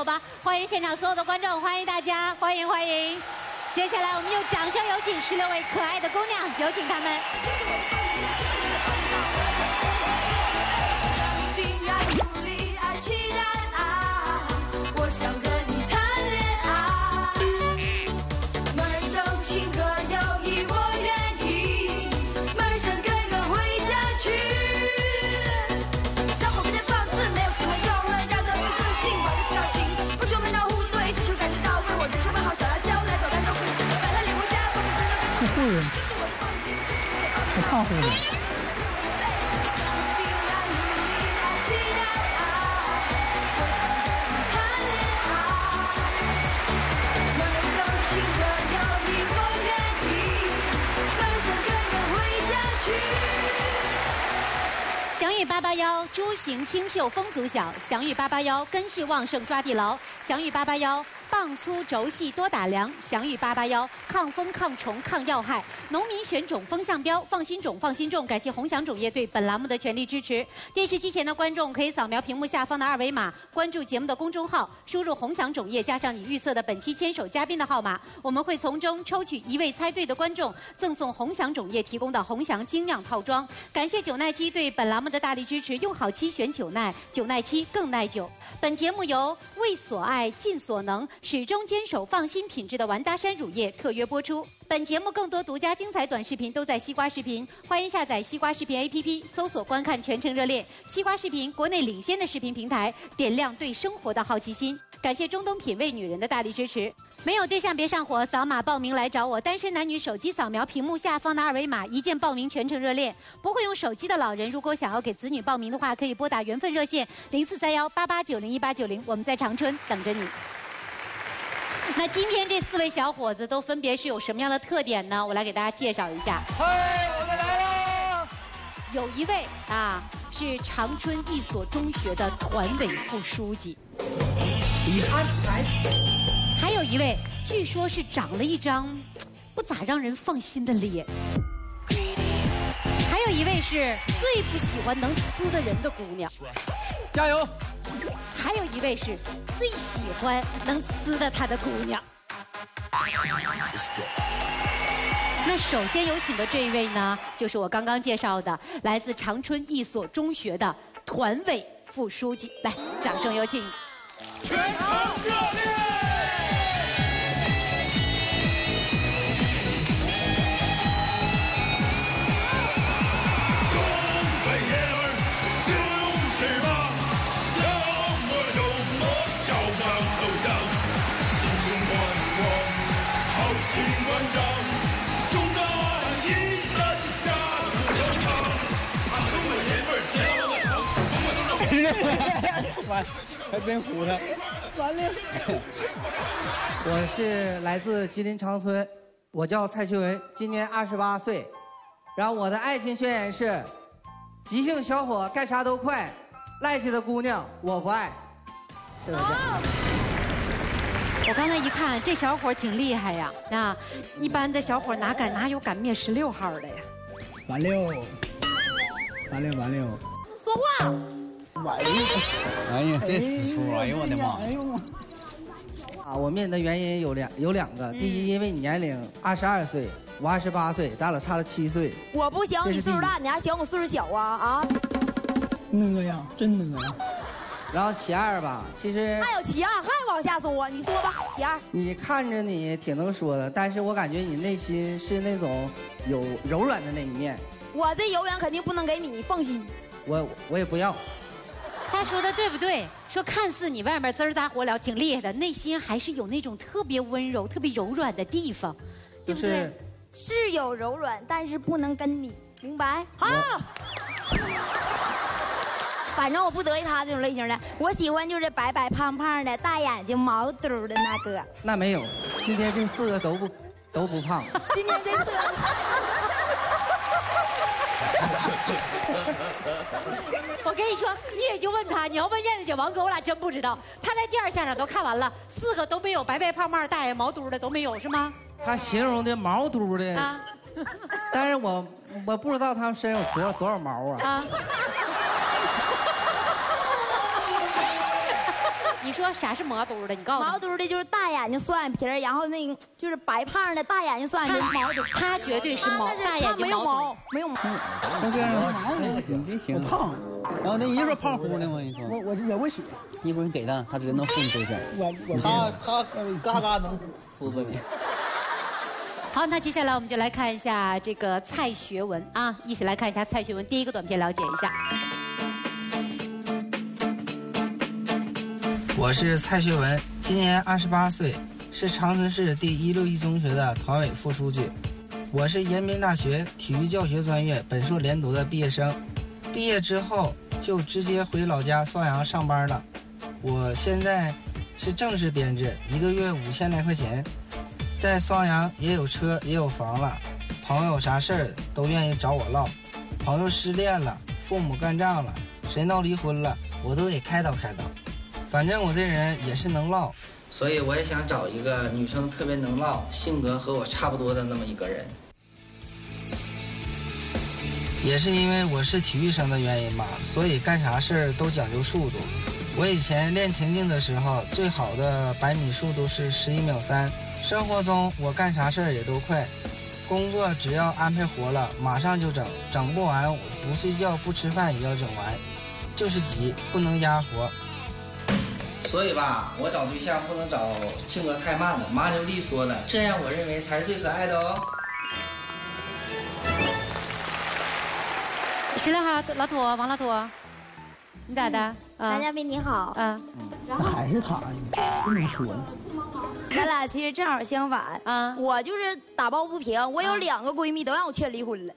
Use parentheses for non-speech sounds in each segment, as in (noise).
好吧！欢迎现场所有的观众，欢迎大家，欢迎欢迎！接下来我们用掌声有请十六位可爱的姑娘，有请她们。形清秀风足小；祥玉八八幺，根系旺盛抓地牢；祥玉八八幺，抗粗轴细多打粮；祥玉八八幺，抗风抗虫抗药害。农民选种风向标，放心种放心种。感谢鸿翔种业对本栏目的全力支持。电视机前的观众可以扫描屏幕下方的二维码，关注节目的公众号，输入鸿翔种业加上你预测的本期牵手嘉宾的号码，我们会从中抽取一位猜对的观众，赠送鸿翔种业提供的鸿翔精酿套装。感谢九奈七对本栏目的大力支持，用好七选九奈，九奈七更耐久。本节目由为所爱尽所能，始终坚守放心品质的完达山乳业特约播出。本节目更多独家精彩短视频都在西瓜视频，欢迎下载西瓜视频 APP，搜索观看全程热恋。西瓜视频国内领先的视频平台，点亮对生活的好奇心。感谢中东品味女人的大力支持。没有对象别上火，扫码报名来找我。单身男女手机扫描屏幕下方的二维码，一键报名全程热恋。不会用手机的老人，如果想要给子女报名的话，可以拨打缘分热线零四三幺八八九零一八九零，我们在长春等着你。(laughs) 那今天这四位小伙子都分别是有什么样的特点呢？我来给大家介绍一下。嗨，我们来了！有一位啊是长春一所中学的团委副书记，李安来，还有一位据说是长了一张不咋让人放心的脸，还有一位是最不喜欢能撕的人的姑娘，加油！还有一位是最喜欢能撕的他的姑娘。那首先有请的这一位呢，就是我刚刚介绍的，来自长春一所中学的团委副书记，来，掌声有请。全场热烈！完，还真糊他。完了。我是来自吉林长春，我叫蔡秋文，今年二十八岁。然后我的爱情宣言是：急性小伙干啥都快，赖气的姑娘我不爱。对不对？我刚才一看，这小伙挺厉害呀！啊，一般的小伙哪敢哪有敢灭十六号的呀？完了，完了，完了。说话。哎呀，这死出！哎呦我的妈！哎呦啊，我面的原因有两有两个，第一，因为你年龄二十二岁，我二十八岁，咱俩差了七岁。我不行，这是第一你岁数大，你还嫌我岁数小啊啊！那呀，真那呀。然后其二吧，其实还有其二，还往下说，你说吧，其二。你看着你挺能说的，但是我感觉你内心是那种有柔软的那一面，我这柔软肯定不能给你，你放心。我我也不要。他说的对不对？说看似你外面滋儿咋火燎挺厉害的，内心还是有那种特别温柔、特别柔软的地方，对不对？就是是有柔软，但是不能跟你，明白？好。反正我不得意他这种类型的，我喜欢就是白白胖胖的、大眼睛、毛嘟的那个。那没有，今天这四个都不都不胖。今天这四个，我 (laughs) 跟你说，你也就问他，你要问燕子姐、王哥，我俩真不知道。他在第二现场都看完了，四个都没有白白胖胖、大爷毛嘟的都没有是吗？他形容的毛嘟的，啊 (laughs) 但是我我不知道他们身上有多少多少毛啊。啊！你说啥是毛嘟的？你告诉我。毛嘟的就是大眼睛双眼皮儿，然后那个就是白胖的大眼睛双眼皮儿毛嘟。他绝对是毛大眼他没有睛毛。，没有毛。都这样，你这行胖。然后那你说胖乎的吗？你说我我也会写，一会儿你给他，他直接能付你多少钱？我我他他嘎嘎能撕死你。(laughs) 好，那接下来我们就来看一下这个蔡学文啊，一起来看一下蔡学文第一个短片，了解一下。我是蔡学文，今年二十八岁，是长春市第一六一中学的团委副书记。我是延边大学体育教学专业本硕连读的毕业生，毕业之后就直接回老家双阳上班了。我现在是正式编制，一个月五千来块钱，在双阳也有车也有房了，朋友啥事儿都愿意找我唠。朋友失恋了，父母干仗了，谁闹离婚了，我都得开导开导。反正我这人也是能唠，所以我也想找一个女生特别能唠，性格和我差不多的那么一个人。也是因为我是体育生的原因吧，所以干啥事儿都讲究速度。我以前练田径的时候，最好的百米速度是十一秒三。生活中我干啥事儿也都快，工作只要安排活了，马上就整，整不完我不睡觉不吃饭也要整完，就是急，不能压活。所以吧，我找对象不能找性格太慢的、麻溜利索的，这样我认为才是最可爱的哦。十六号老土王老土，你咋的？啊男嘉宾你好，啊还是他，不能说呢。咱俩其实正好相反。啊！我就是打抱不平，我有两个闺蜜都让我劝离婚了。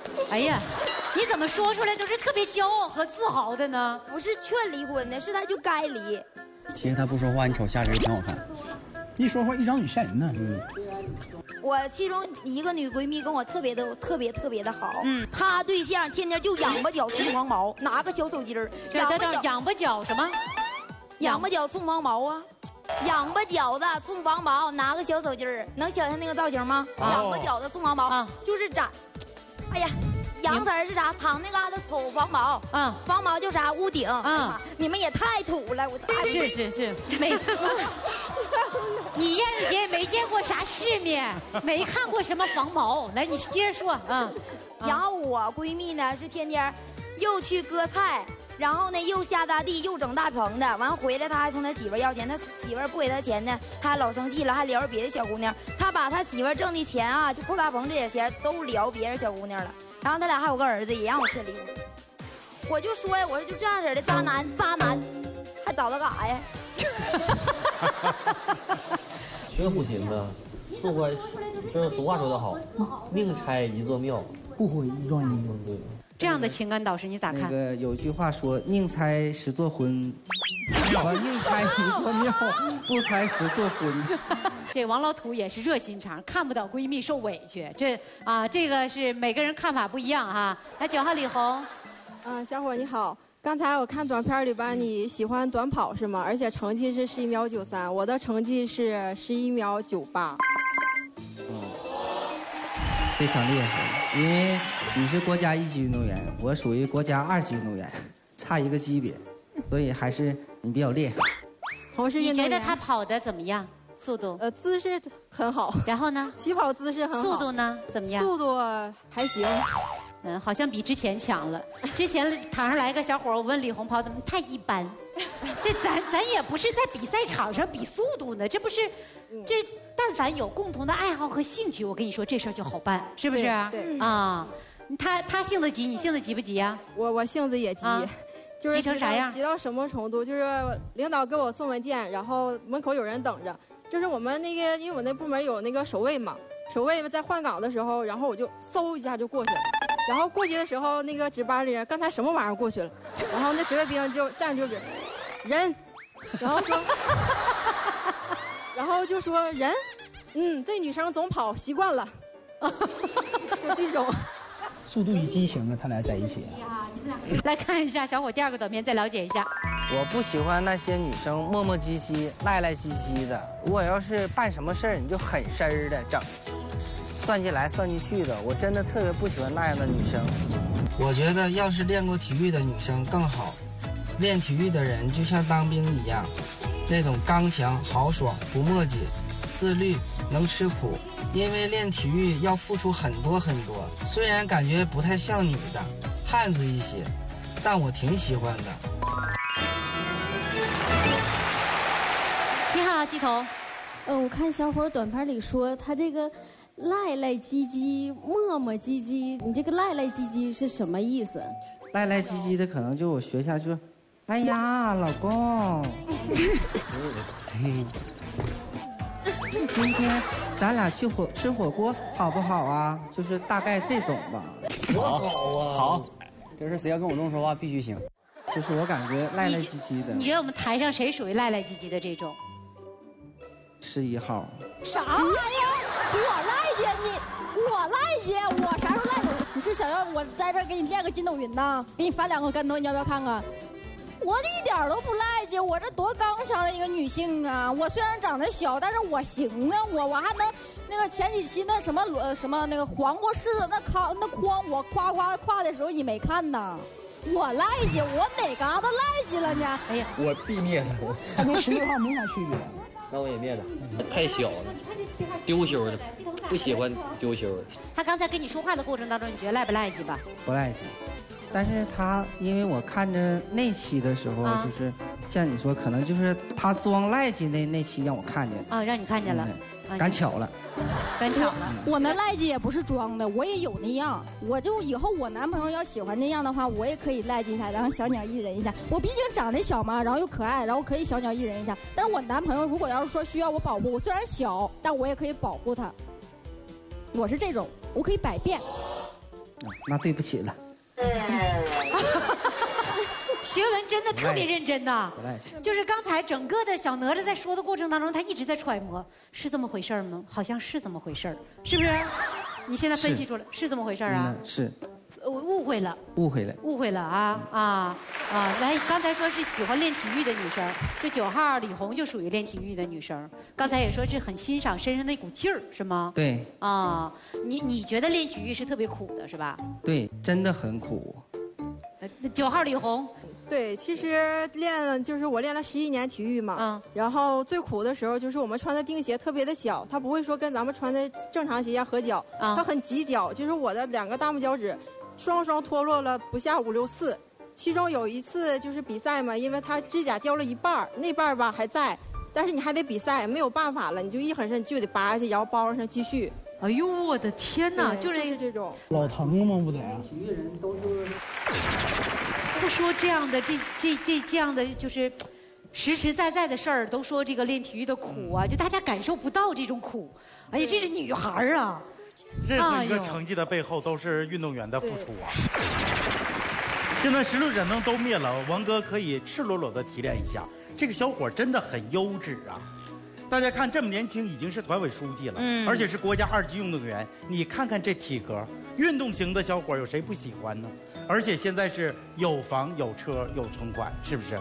(laughs) 哎呀，你怎么说出来都是特别骄傲和自豪的呢？不是劝离婚的，是他就该离。其实他不说话，你瞅下人挺好看。一说话一张嘴吓人呢。嗯，我其中一个女闺蜜跟我特别的特别特别的好，嗯嗯，她对象天天就仰巴脚蹭黄毛，拿个小手巾儿，这仰巴脚这这仰巴脚什么？仰巴脚蹭黄毛啊，仰巴脚的蹭黄毛，拿个小手巾儿，能想象那个造型吗？哦仰巴脚的蹭黄毛，啊就是长，哎呀，洋词儿是啥？躺那嘎达瞅黄毛，嗯，黄毛就啥？屋顶。嗯哎你们也太土了，我太是是是，(laughs) 没。你燕子姐也没见过啥世面，没看过什么黄毛。来，你接着说，嗯。然后我闺蜜呢是天天又去割菜，然后呢又下大地又整大棚的，完回来他还从他媳妇儿要钱，他媳妇儿不给他钱呢，他还老生气了，还聊着别的小姑娘。他把他媳妇儿挣的钱啊，就扣大棚这点钱都聊别人小姑娘了。然后他俩还有个儿子，也让我劝离婚。我就说呀，我说就这样式儿的渣男，渣男，还找他干啥呀？(laughs) 学不行啊，俗话这俗话说得好，宁拆一座庙。不毁一桩姻缘。对，这样的情感导师你咋那看？个有句话说，宁拆十座婚，我 (laughs) 宁拆一座庙，不拆十座婚。(laughs) 这王老土也是热心肠，看不到闺蜜受委屈。这啊，这个是每个人看法不一样哈。来，九号李红，啊，小伙你好，刚才我看短片里边你喜欢短跑是吗？而且成绩是十一秒九三，我的成绩是十一秒九八。嗯非常厉害，因为你是国家一级运动员，我属于国家二级运动员，差一个级别，所以还是你比较厉害。同是运动员，你觉得他跑的怎么样？速度？呃姿势很好，然后呢？起跑姿势很好，速度呢？怎么样？速度还行。嗯，好像比之前强了。之前场上来个小伙儿，我问李红跑怎么太一般。这咱咱也不是在比赛场上比速度呢，这不是，这但凡有共同的爱好和兴趣，我跟你说这事儿就好办，是不是？对对啊，他他性子急，你性子急不急啊？我我性子也急，啊就是急成啥样急到什么程度？就是领导给我送文件，然后门口有人等着。就是我们那个，因为我那部门有那个守卫嘛，守卫在换岗的时候，然后我就嗖一下就过去了。然后过去的时候，那个值班的人刚才什么玩意儿过去了，(laughs) 然后那值班兵就站住就是人，然后说，(laughs) 然后就说人，嗯，这女生总跑习惯了，(laughs) 就这种。速度与激情啊，他俩在一起。来看一下小伙第二个短片，再了解一下。我不喜欢那些女生磨磨唧唧、赖赖唧唧的。如果要是办什么事儿，你就狠身儿的整，算计来算计去的，我真的特别不喜欢那样的女生。我觉得要是练过体育的女生更好，练体育的人就像当兵一样，那种刚强、豪爽、不墨迹、自律、能吃苦。因为练体育要付出很多很多，虽然感觉不太像女的，汉子一些，但我挺喜欢的。七号鸡头，呃，我看小伙短片里说他这个赖赖唧唧、磨磨唧唧，你这个赖赖唧唧是什么意思？赖赖唧唧的，可能就我学下去。哎呀，老公，(laughs) 今天咱俩去火吃火锅好不好啊？就是大概这种吧。好，好，这是谁要跟我这么说话，必须行。就是我感觉赖赖唧唧的你觉得我们台上谁属于赖赖唧唧的这种？十一号。啥玩意儿？我赖姐你，我赖姐，我啥时候赖过？你是想要我在这给你练个筋斗云呐？给你翻两个跟头，你要不要看看？我一点儿都不赖姐，我这多刚强的一个女性啊！我虽然长得小，但是我行啊，我我还能那个前几期那什么呃什么那个黄瓜柿子那糠那筐我夸夸夸的时候你没看呐？我赖姐，我哪嘎达赖姐了呢？哎呀，我必灭他，他跟十六号没啥区别。那我也灭他，太小了，丢羞的，不喜欢丢羞的。他刚才跟你说话的过程当中，你觉得赖不赖唧吧？不赖唧。但是他因为我看着那期的时候，啊就是像你说，可能就是他装赖叽那那期让我看见，啊，让你看见了，啊赶巧了。赶巧了。我那赖叽也不是装的，我也有那样。我就以后我男朋友要喜欢那样的话，我也可以赖叽一下，然后小鸟依人一下。我毕竟长得小嘛，然后又可爱，然后可以小鸟依人一下。但是我男朋友如果要是说需要我保护，我虽然小，但我也可以保护他。我是这种，我可以百变。那对不起了，(laughs) 学文真的特别认真呐。就是刚才整个的小哪吒在说的过程当中，他一直在揣摩，是这么回事儿吗？好像是这么回事儿，是不是？你现在分析出来是这么回事儿啊？嗯是呃误会了，误会了。误会了啊啊啊！来，刚才说是喜欢练体育的女生，这九号李红就属于练体育的女生。刚才也说是很欣赏身上那股劲儿，是吗？对啊，你你觉得练体育是特别苦的，是吧？对，真的很苦。呃那九号李红，对，其实练了就是我练了十一年体育嘛，嗯然后最苦的时候就是我们穿的钉鞋特别的小，它不会说跟咱们穿的正常鞋一样合脚，啊它很挤脚，就是我的两个大拇脚趾双双脱落了不下五六次，其中有一次就是比赛嘛，因为他指甲掉了一半儿那半儿吧还在，但是你还得比赛，没有办法了，你就一狠身就得拔下去，然后包上继续。哎呦我的天哪，就是是这种。老疼了吗？不得。体育人都是不说这样的这这这这样的就是实实在在的事儿，都说这个练体育的苦啊，就大家感受不到这种苦。哎呀，这是女孩儿啊，任何一个成绩的背后都是运动员的付出啊。现在十六盏灯都灭了，王哥可以赤裸裸的提炼一下，这个小伙真的很优质啊！大家看这么年轻，已经是团委书记了，嗯而且是国家二级运动员。你看看这体格，运动型的小伙有谁不喜欢呢？而且现在是有房有车有存款，是不是？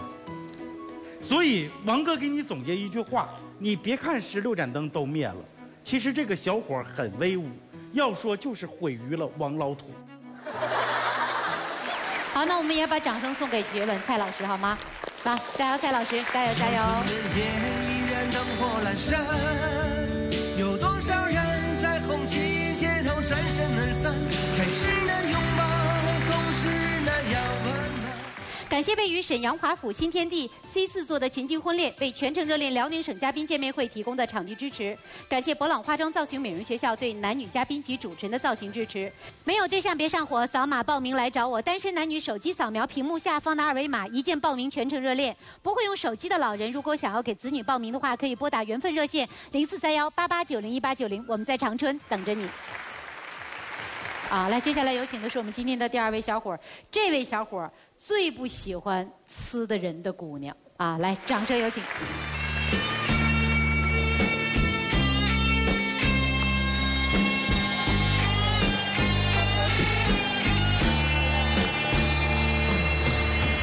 所以王哥给你总结一句话：你别看十六盏灯都灭了，其实这个小伙很威武，要说就是毁于了王老土。(laughs) 好，那我们也把掌声送给学文蔡老师好吗？来，加油，蔡老师，加油加油！感谢位于沈阳华府新天地 C 四座的情境婚恋为全程热恋辽宁省嘉宾见面会提供的场地支持。感谢博朗化妆造型美容学校对男女嘉宾及主持人的造型支持。没有对象别上火，扫码报名来找我。单身男女手机扫描屏幕下方的二维码，一键报名全程热恋。不会用手机的老人，如果想要给子女报名的话，可以拨打缘分热线零四三幺八八九零一八九零，我们在长春等着你。啊，来，接下来有请的是我们今天的第二位小伙儿。这位小伙儿最不喜欢呲的人的姑娘啊，来，掌声有请。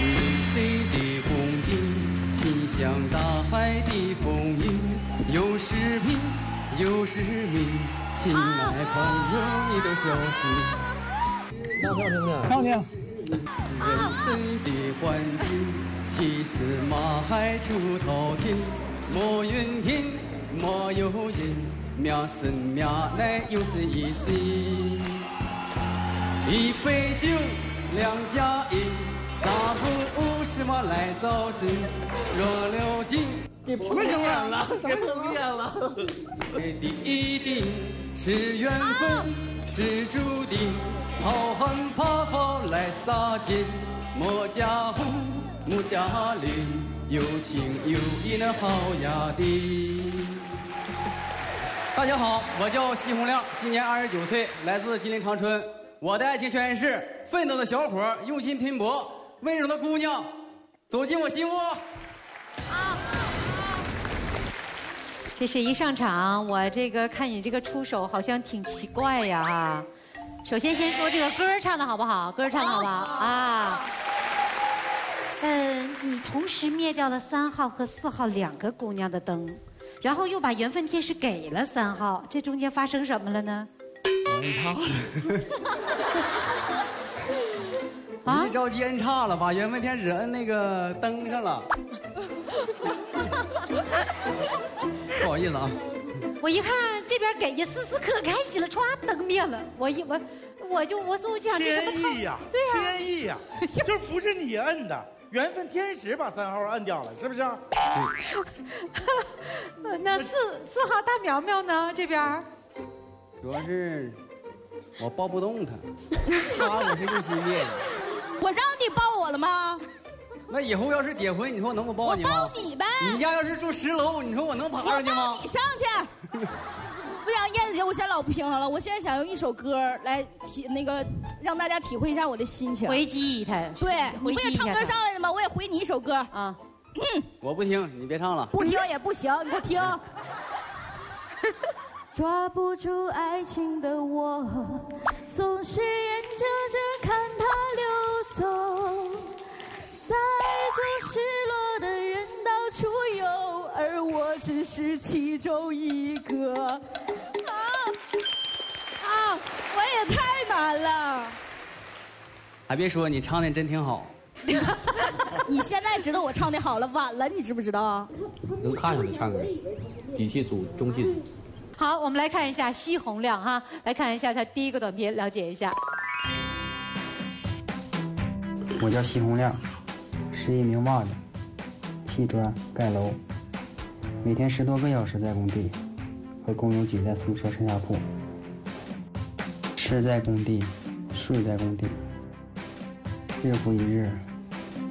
绿色的风景，亲像大海的风雨，有使命，有时明，亲爱朋友，你都小心。唱跳听听，唱听。人生的环境，其实马海出头天，莫怨天，莫有人，命生命来又是一世。一杯酒，两家饮，三不五时嘛来造句，若流金。给什么表演了？给表演了。的一定是缘分，是注定。好汉怕 fall 来洒劲，莫家户，莫家邻，有情有义那好呀的。大家好，我叫西洪亮，今年二十九岁，来自吉林长春。我的爱情宣言是：奋斗的小伙用心拼搏，温柔的姑娘走进我心窝。这是一上场，我这个看你这个出手好像挺奇怪呀哈。首先先说这个歌唱的好不好？歌唱的好不好啊？嗯，你同时灭掉了三号和四号两个姑娘的灯，然后又把缘分天使给了三号，这中间发生什么了呢？摁差了。(laughs) 啊！一着急摁差了，把缘分天使摁那个灯上了。不好意思啊。我一看这边给呀，丝丝可开心了，歘，灯灭了。我一我我就我说我想这什么天意呀？对呀，天意呀，(laughs) 就是不是你摁的，缘分天使把三号摁掉了，是不是？(laughs) 那四四号大苗苗呢？这边主要是我抱不动他，(laughs) 他我是用心灭的。我让你抱我了吗？那以后要是结婚，你说我能不抱你吗？我抱你呗。你家要是住十楼，你说我能爬上去吗？你上去。不行，燕子姐，我现在老不平衡了。我现在想用一首歌来体那个，让大家体会一下我的心情。回击他。对，你不也唱歌上来的吗？我也回你一首歌啊。(clears throat) 我不听，你别唱了。不听也不行，你给我听。(laughs) 抓不住爱情的我，总是眼睁睁看它溜走。在这失落的人到处有，而我只是其中一个。啊啊！我也太难了。还别说，你唱的真挺好。(laughs) 你现在知道我唱的好了，晚了，你知不知道啊？能看上你唱歌，底气足，中气足。好，我们来看一下西洪亮哈，来看一下他第一个短片，了解一下。我叫西洪亮。是一名瓦匠，砌砖盖楼，每天十多个小时在工地，和工友挤在宿舍上下铺，吃在工地，睡在工地，日复一日，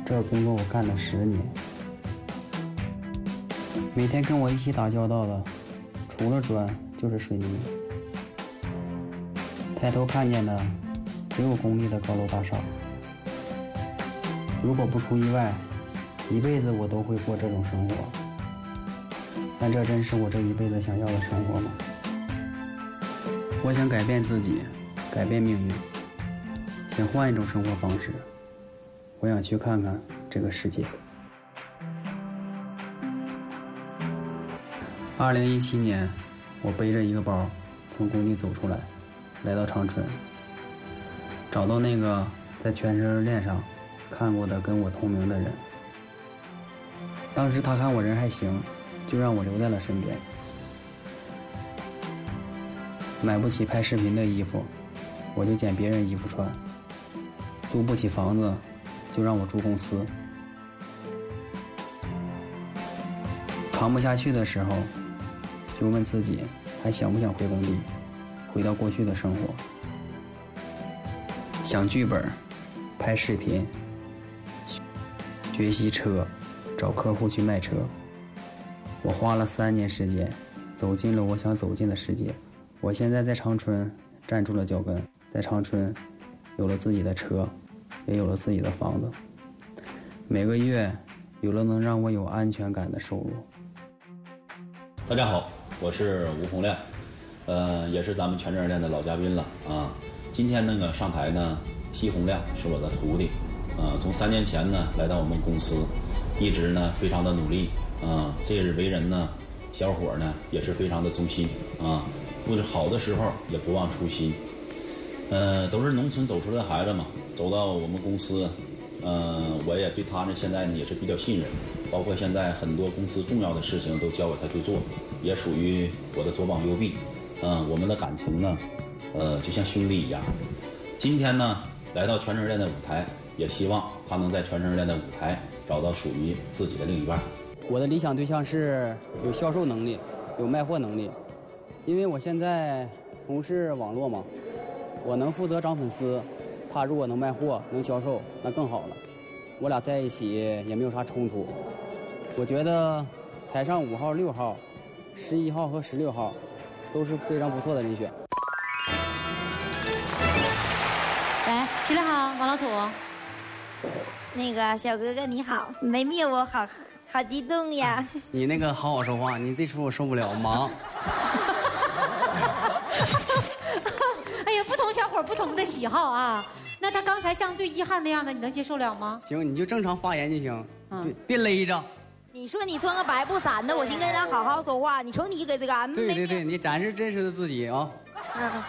这工作我干了十年。每天跟我一起打交道的，除了砖就是水泥。抬头看见的，只有工地的高楼大厦。如果不出意外，一辈子我都会过这种生活。但这真是我这一辈子想要的生活吗？我想改变自己，改变命运，想换一种生活方式。我想去看看这个世界。二零一七年，我背着一个包从工地走出来，来到长春，找到那个在全身儿链上。看过的跟我同名的人，当时他看我人还行，就让我留在了身边。买不起拍视频的衣服，我就捡别人衣服穿；租不起房子，就让我住公司。扛不下去的时候，就问自己还想不想回工地，回到过去的生活。想剧本，拍视频。学习车，找客户去卖车。我花了三年时间，走进了我想走进的世界。我现在在长春站住了脚跟，在长春有了自己的车，也有了自己的房子。每个月有了能让我有安全感的收入。大家好，我是吴洪亮，呃，也是咱们全真店的老嘉宾了啊。今天那个上台呢，西洪亮是我的徒弟。啊，从三年前呢来到我们公司，一直呢非常的努力啊。这是为人呢，小伙呢也是非常的忠心啊。不是好的时候也不忘初心。呃，都是农村走出来的孩子嘛，走到我们公司，呃，我也对他呢现在呢也是比较信任，包括现在很多公司重要的事情都交给他去做，也属于我的左膀右臂。嗯、我们的感情呢，呃，就像兄弟一样。今天呢，来到全城店的舞台，也希望他能在全城店的舞台找到属于自己的另一半。我的理想对象是有销售能力、有卖货能力，因为我现在从事网络嘛，我能负责涨粉丝，他如果能卖货、能销售，那更好了。我俩在一起也没有啥冲突。我觉得台上五号、六号、十一号和十六号都是非常不错的人选。来，十六号王老土，那个小哥哥你好，没灭我好好激动呀！你那个好好说话，你这出我受不了，忙。哎呀，不同小伙不同的喜好啊。那他刚才像对一号那样的，你能接受了吗？行，你就正常发言就行，嗯别别勒着。你说你穿个白布衫的，我寻思跟咱好好说话，你瞅你给这个俺没对对对，你展示真实的自己啊！嗯，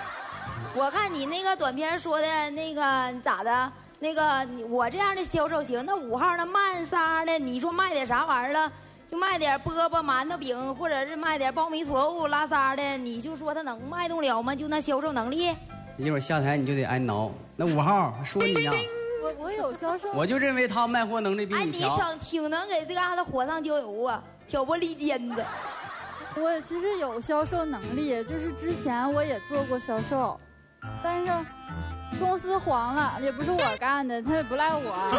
我看你那个短片说的那个咋的？那个我这样的销售行，那五号那慢仨的，你说卖点啥玩意儿了？就卖点饽饽、馒头饼，或者是卖点苞米矬子、拉撒的，你就说他能卖动了吗？就那销售能力？一会儿下台你就得挨挠。那五号说你呢，我我有销售，我就认为他卖货能力比哎，你你强。整挺能给这嘎达火上浇油啊，挑拨离间的。(laughs) 我其实有销售能力，就是之前我也做过销售，但是公司黄了，也不是我干的，他也不赖我。(laughs)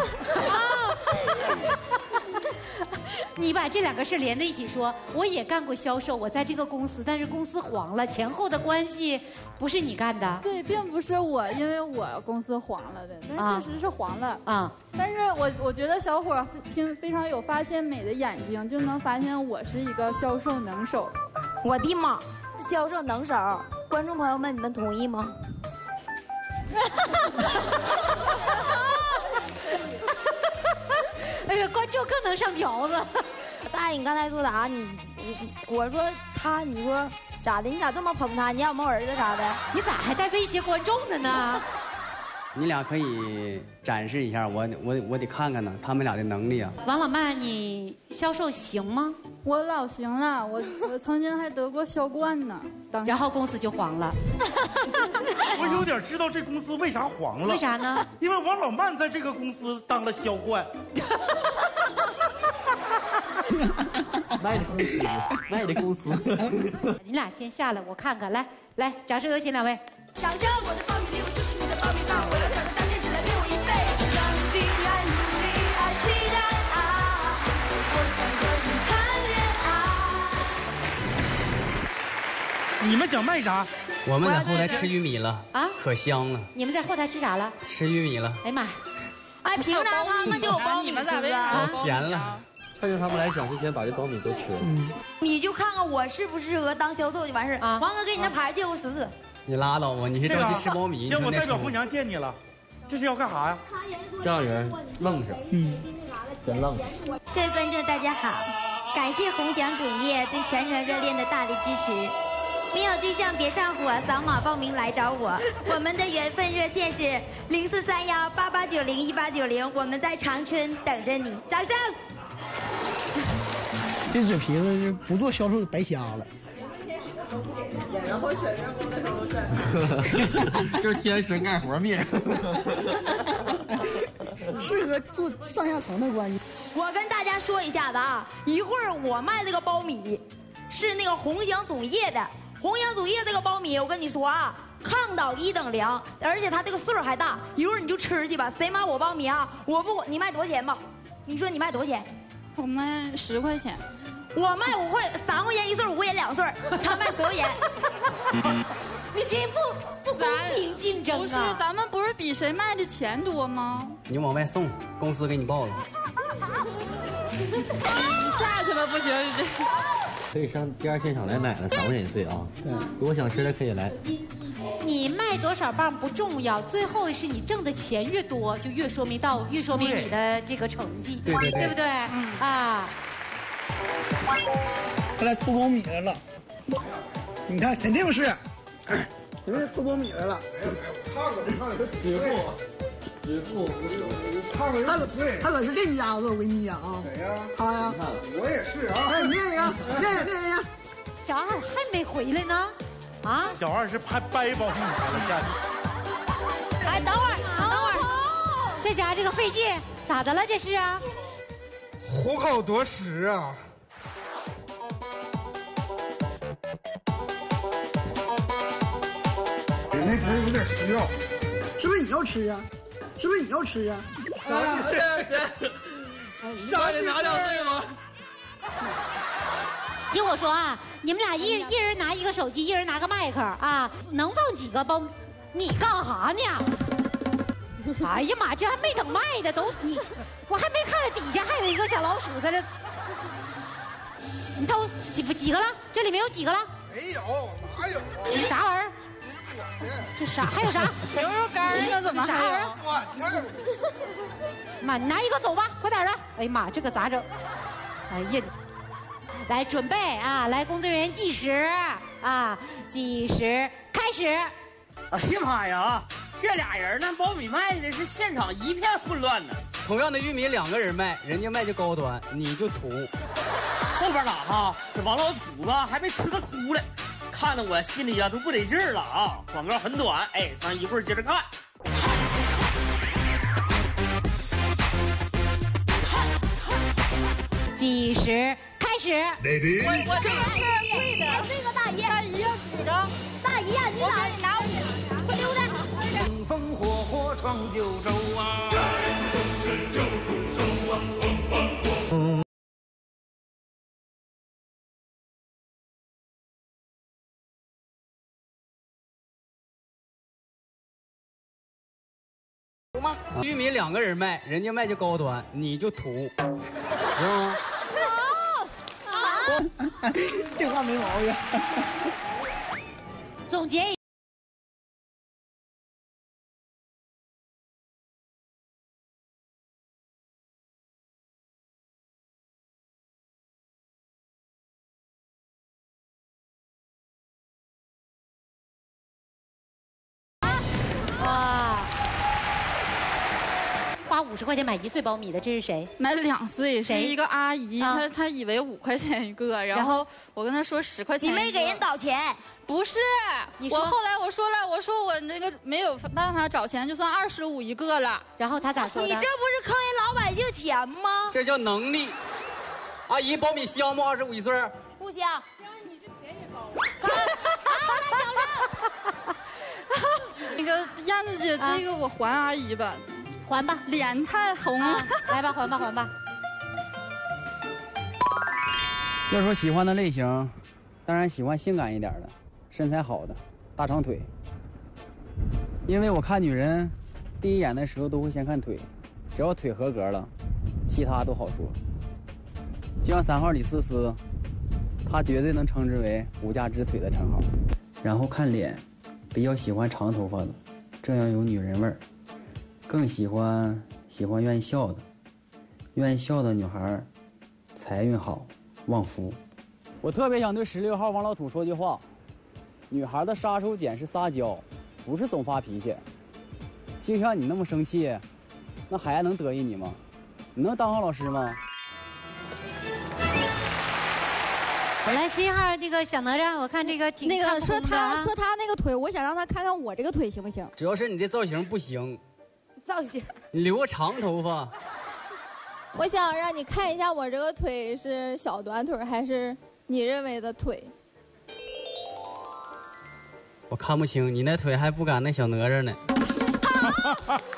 你把这两个事连在一起说，我也干过销售，我在这个公司，但是公司黄了，前后的关系不是你干的。对，并不是我，因为我公司黄了的，但啊是确实是黄了。啊，但是我我觉得小伙儿挺非常有发现美的眼睛，就能发现我是一个销售能手。我的妈，销售能手，观众朋友们，你们同意吗？(laughs) 哎呀，观众更能上条子。(laughs) 大爷，你刚才说啥？你你我说他，你说咋的？你咋这么捧他？你家有没儿子啥的？你咋还带威胁观众的呢？你俩可以展示一下，我我我得看看呢，他们俩的能力啊。王老曼，你销售行吗？我老行了，我我曾经还得过销冠呢。然后公司就黄了。(laughs) 我有点知道这公司为啥黄了。为啥呢？因为王老曼在这个公司当了销冠。(laughs) 卖的公司，卖的公司。(laughs) 你俩先下来，我看看。来来，掌声有请两位。掌声我的苞米粒，我就是你的苞米棒，我要挑战三天，只来骗我一倍。相信爱，努力爱，期待爱，我想和你谈恋爱。你们想卖啥？我们在后台吃玉米了啊，可香了，你们在后台吃啥了？吃玉米了，哎呀妈呀！哎，平常他们就有苞米吃啊？甜了。趁着他们来抢之前，把这苞米都吃了。你就看看我适不适合当销售就完事儿。王哥给你那牌借我使使。你拉倒吧，你是这个着急吃苞米，你行，我代表红娘见你了。这是要干啥呀？这样人愣是，嗯，真愣。各位观众大家好，感谢红祥种业对全城热恋的大力支持。没有对象别上火，扫码报名来找我。我们的缘分热线是零四三幺八八九零一八九零，我们在长春等着你，掌声。这嘴皮子就不做销售白瞎了。然后选员工的时候就是天生干活命。(laughs) 适合做上下层的关系。我跟大家说一下子啊，一会儿我卖这个苞米，是那个红祥种业的。红祥种业这个苞米，我跟你说啊，抗倒一等粮，而且它这个穗儿还大。一会儿你就吃去吧，谁买我苞米啊？我不管你卖多少钱吧？你说你卖多少钱？我卖十块钱。我卖五块，三块钱一穗儿，五块钱两穗儿，(laughs) 他卖十块钱。(laughs) 你这不不公平竞争啊！不是，咱们不是比谁卖的钱多吗？你往外送，公司给你报了。你 (laughs) 下去吧，不行，你这。可以上第二现场来买了，三块钱一对啊。如果想吃的可以来。你卖多少磅不重要，最后是你挣的钱越多，就越说明到越说明你的这个成绩，对对对不对？啊，他来偷苞米来了，你看肯定是，人家偷苞米来了。止步，止步，他可是他可是练家子，我跟你讲啊。谁呀？他呀。我也是啊。哎，你练呀，练练练。小二还没回来呢，啊？小二是拍掰苞米来了，下去。哎，等会儿，等会儿，这家这个费劲，咋的了这是啊？虎口夺食啊！那盆有点需要，是不是你要吃啊？是不是你要吃啊？上去拿两对吗？听我说啊，你们俩一一人拿一个手机，一人拿个麦克啊，能放几个包？你干哈呢？(laughs) 哎呀妈，这还没等卖的都你，我还没看着底下还有一个小老鼠在这。你都几几个了？这里面有几个了？没有，哪有啊？啥玩意儿？这啥？还有啥？牛肉干呢？怎么还有？我天！妈，你拿一个走吧，快点的！哎呀妈，这个咋整？哎呀，来准备啊！来，工作人员计时啊，计时开始。哎呀妈呀！这俩人呢，苞米卖的是现场一片混乱呢。同样的玉米两个人卖，人家卖就高端，你就土。后边俩哈，这王老土子还没吃的哭了，看得我心里呀都不得劲儿了啊！广告很短，哎，咱一会儿接着看。(laughs) 计时开始。我我这个是贵的，这个大姨，大姨要举着，大姨呀，你哪你拿闯九州啊！是救出手啊！风风火。吗？玉米两个人卖，人家卖就高端，你就土，知道吗？这 (laughs) 话没毛病。(laughs) 总结十块钱买一岁苞米的，这是谁？买两岁，是谁一个阿姨，啊她她以为五块钱一个，然然后后我跟她说十块钱。你没给人倒钱？不是，我后来我说了，我说我那个没有办法找钱，就算二十五一个了。然后她咋说的？你这不是坑人老百姓钱吗？这叫能力。阿姨，苞米香吗？二十五一岁。不香。香，你这钱也高 (laughs) (laughs) 那个燕子姐，啊这个我还阿姨吧，还吧，脸太红了。啊来吧，还吧，还吧。要说喜欢的类型，当然喜欢性感一点的，身材好的，大长腿。因为我看女人，第一眼的时候都会先看腿，只要腿合格了，其他都好说。就像三号李思思，她绝对能称之为“无价之腿”的称号。然后看脸，比较喜欢长头发的，这样有女人味儿。更喜欢喜欢愿意笑的，愿意笑的女孩儿，财运好，旺夫。我特别想对十六号王老土说句话：女孩的杀手锏是撒娇，不是总发脾气。就像你那么生气，那孩子能得意你吗？你能当好老师吗？我来十一号那个小哪吒，我看这个挺那个说他说他那个腿，我想让他看看我这个腿行不行？主要是你这造型不行，造型。你留个长头发。我想让你看一下我这个腿是小短腿还是你认为的腿？我看不清，你那腿还不赶那小哪吒呢。好，好 (laughs)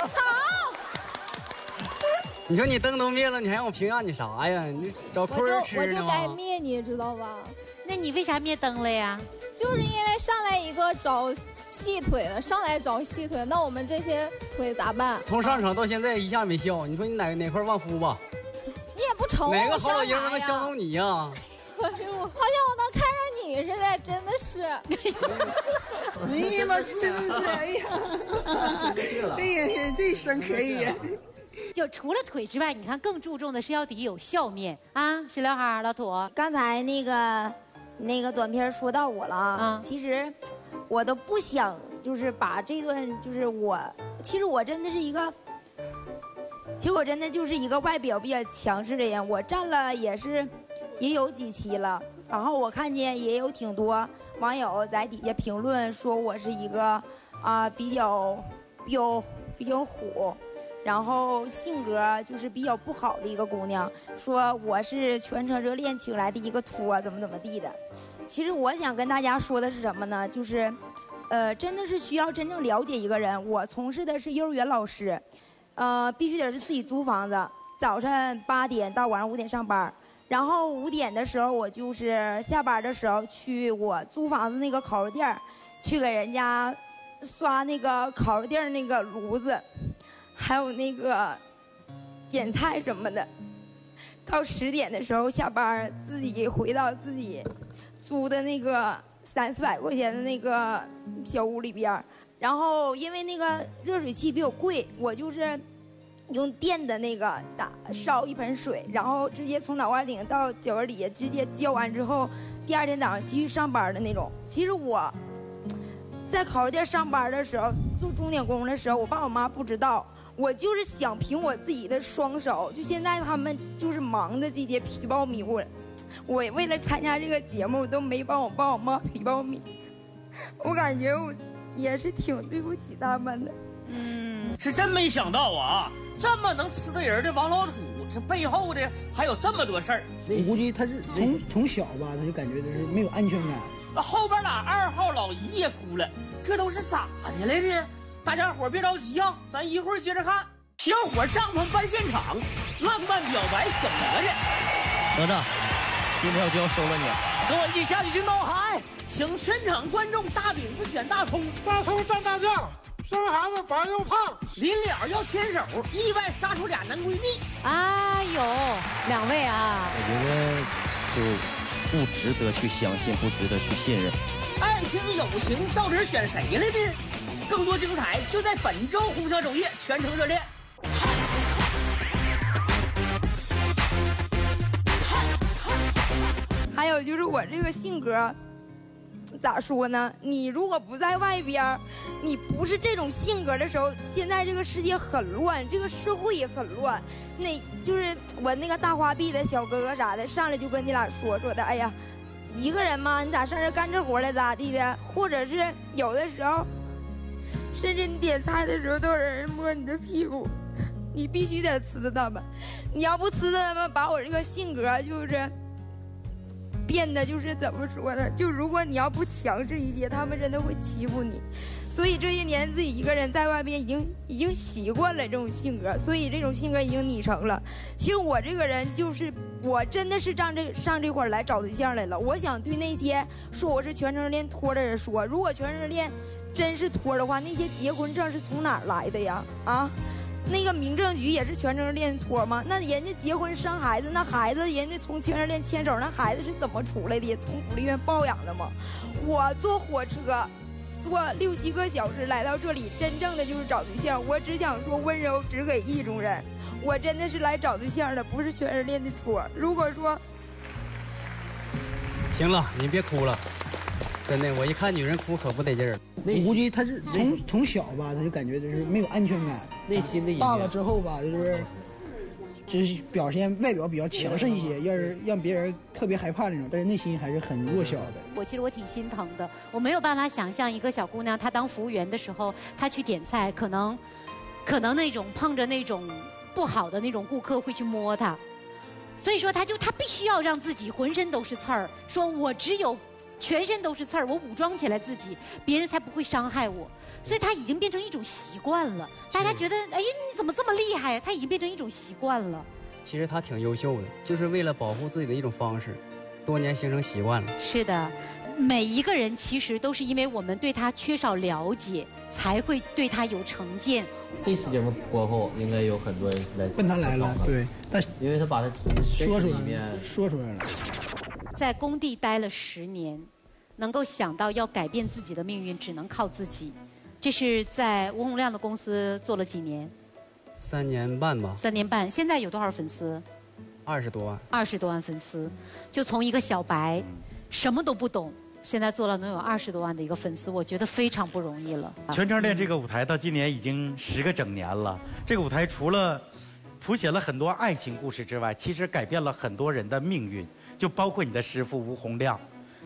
你说你灯都灭了，你还让我评价你啥呀？你找我就亏儿吃我就呢该？灭你，知道吧？那你为啥灭灯了呀？就是因为上来一个找细腿了，上来找细腿，那我们这些腿咋办？从上场到现在一下没笑，你说你哪哪块旺夫吧？你也不瞅我，哪个好老笑爷们能相中你呀？(laughs) 哎呦好像我能看上你似的，真的是。(laughs) 哎呀妈，这真的是，哎呀，哎呀，这身可以。就除了腿之外，你看更注重的是要得有笑面啊，石榴哈老土。刚才那个那个短片说到我了啊，其实我都不想就是把这段就是我，其实我真的是一个，其实我真的就是一个外表比较强势的人。我站了也是也有几期了，然后我看见也有挺多网友在底下评论说我是一个啊、比较比较比较虎。然后性格就是比较不好的一个姑娘，说我是全程热恋请来的一个托，怎么怎么地的。其实我想跟大家说的是什么呢？就是，呃，真的是需要真正了解一个人。我从事的是幼儿园老师，呃，必须得是自己租房子，早晨八点到晚上五点上班，然后五点的时候我就是下班的时候去我租房子那个烤肉店去给人家刷那个烤肉店那个炉子。还有那个点菜什么的。到十点的时候下班，自己回到自己租的那个三四百块钱的那个小屋里边然后因为那个热水器比较贵，我就是用电的那个打烧一盆水，然后直接从脑瓜顶到脚跟底下直接浇完之后，第二天早上继续上班的那种。其实我在烤肉店上班的时候，做钟点工的时候，我爸我妈不知道。我就是想凭我自己的双手，就现在他们就是忙的这些皮苞米，我我为了参加这个节目都没帮我爸我妈皮苞米，(laughs) 我感觉我也是挺对不起他们的。嗯，是真没想到啊，这么能吃的人的王老土，这背后的还有这么多事儿。我估计他是从从小吧，他就感觉他是没有安全感。那后边俩二号老姨也哭了，这都是咋的了呢？大家伙别着急啊，咱一会儿接着看。小伙帐篷搬现场，浪漫表白小哪吒。哪吒，今天我就要收了你。跟我一起下去去闹海，请全场观众大饼子卷大葱，大葱蘸大酱，生孩子白又胖。临了要牵手，意外杀出俩男闺蜜。哎呦，两位啊，我觉得就不值得去相信，不值得去信任。爱情友情到底选谁了呢？更多精彩就在本周《红桥走夜》全程热恋。还有就是我这个性格，咋说呢？你如果不在外边，你不是这种性格的时候，现在这个世界很乱，这个社会也很乱。那就是我那个大花臂的小哥哥啥的，上来就跟你俩说说的，哎呀，一个人嘛，你咋上这干这活来咋地的？或者是有的时候，甚至你点菜的时候都有人摸你的屁股，你必须得呲他们，你要不呲他们，把我这个性格就是。变得就是怎么说呢？就如果你要不强势一些，他们真的会欺负你。所以这些年自己一个人在外边已经已经习惯了这种性格，所以这种性格已经拟成了。其实我这个人就是我真的是上这上这块来找对象来了。我想对那些说我是全程恋托的人说，如果全程恋真是托的话，那些结婚证是从哪儿来的呀？啊？那个民政局也是全程热恋托吗？那人家结婚生孩子，那孩子人家从全程热恋牵手，那孩子是怎么出来的？从福利院抱养的吗？我坐火车，坐六七个小时来到这里，真正的就是找对象。我只想说，温柔只给意中人。我真的是来找对象的，不是全热恋的托。如果说行了，你别哭了，真的，我一看女人哭可不得劲儿。我估计他是从从小吧，他就感觉就是没有安全感。内心的大了之后吧，就是就是表现外表比较强势一些，要是让别人特别害怕那种，但是内心还是很弱小的。我其实我挺心疼的，我没有办法想象一个小姑娘，她当服务员的时候，她去点菜，可能，可能那种碰着那种不好的那种顾客会去摸她，所以说她就她必须要让自己浑身都是刺儿，说我只有全身都是刺儿，我武装起来自己，别人才不会伤害我。所以他已经变成一种习惯了，大家觉得，哎呀，你怎么这么厉害呀？他已经变成一种习惯了。其实他挺优秀的，就是为了保护自己的一种方式，多年形成习惯了。是的，每一个人其实都是因为我们对他缺少了解，才会对他有成见。这期节目过后，应该有很多人来问他来了，对，但因为他把他说出来一面了，说出来了。在工地待了十年，能够想到要改变自己的命运，只能靠自己。这是在吴洪亮的公司做了几年？三年半吧，三年半。现在有多少粉丝？二十多万。二十多万粉丝，就从一个小白，什么都不懂，现在做了能有二十多万的一个粉丝，我觉得非常不容易了。啊全程练这个舞台到今年已经十个整年了。这个舞台除了谱写了很多爱情故事之外，其实改变了很多人的命运，就包括你的师傅吴洪亮，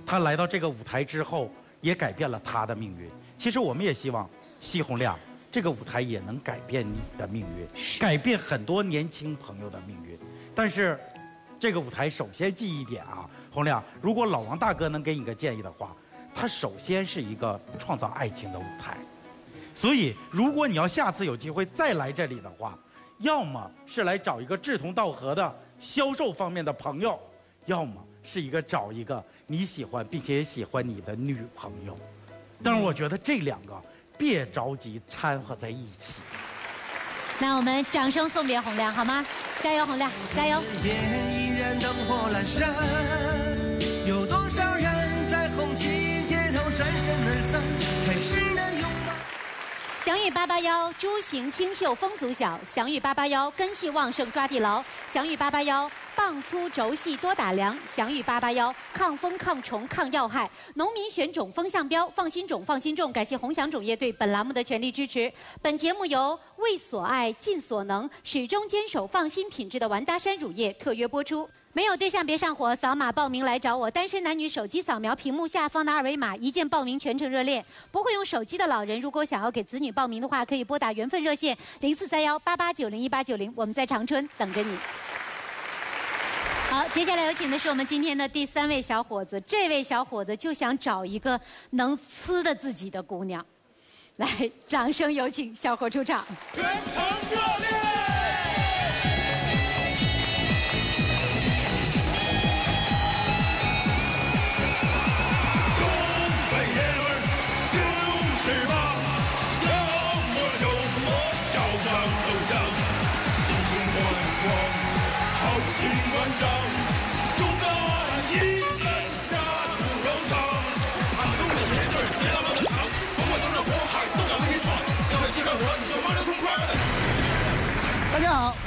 他来到这个舞台之后，也改变了他的命运。其实我们也希望西洪亮这个舞台也能改变你的命运，改变很多年轻朋友的命运。但是这个舞台首先记一点啊，洪亮，如果老王大哥能给你个建议的话，它首先是一个创造爱情的舞台。所以，如果你要下次有机会再来这里的话，要么是来找一个志同道合的销售方面的朋友，要么是一个找一个你喜欢并且也喜欢你的女朋友。但是我觉得这两个别着急掺和在一起。那我们掌声送别洪亮好吗？加油，洪亮，加油！夜依然灯火阑珊，有多少人在红旗街头转身。祥宇八八幺，株型清秀风足小；祥宇八八幺，根系旺盛抓地牢；祥宇八八幺，棒粗轴细多打粮；祥宇八八幺，抗风抗虫抗药害。农民选种风向标，放心种放心种。感谢鸿祥种业对本栏目的全力支持。本节目由为所爱尽所能，始终坚守放心品质的完达山乳业特约播出。没有对象别上火，扫码报名来找我。单身男女手机扫描屏幕下方的二维码，一键报名，全程热恋。不会用手机的老人，如果想要给子女报名的话，可以拨打缘分热线零四三幺八八九零一八九零，我们在长春等着你。好，接下来有请的是我们今天的第三位小伙子。这位小伙子就想找一个能呲的自己的姑娘，来，掌声有请小伙出场。全程热恋！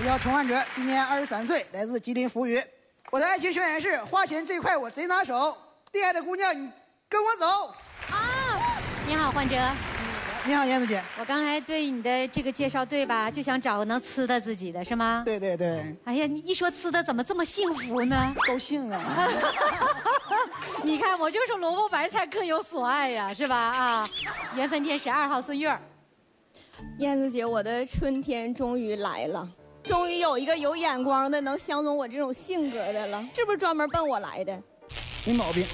叫陈焕哲，今年二十三岁，来自吉林扶余。我的爱情宣言是：花钱这块我贼拿手，恋爱的姑娘你跟我走。啊你好，焕哲。你好，燕子姐。我刚才对你的这个介绍对吧？就想找个能呲的自己的是吗？对对对。哎呀，你一说呲的，怎么这么幸福呢？高兴啊！(laughs) 你看，我就说萝卜白菜各有所爱呀，是吧？啊，缘分天使二号孙悦，燕子姐，我的春天终于来了，终于有一个有眼光的能相中我这种性格的了，是不是专门奔我来的？没毛病。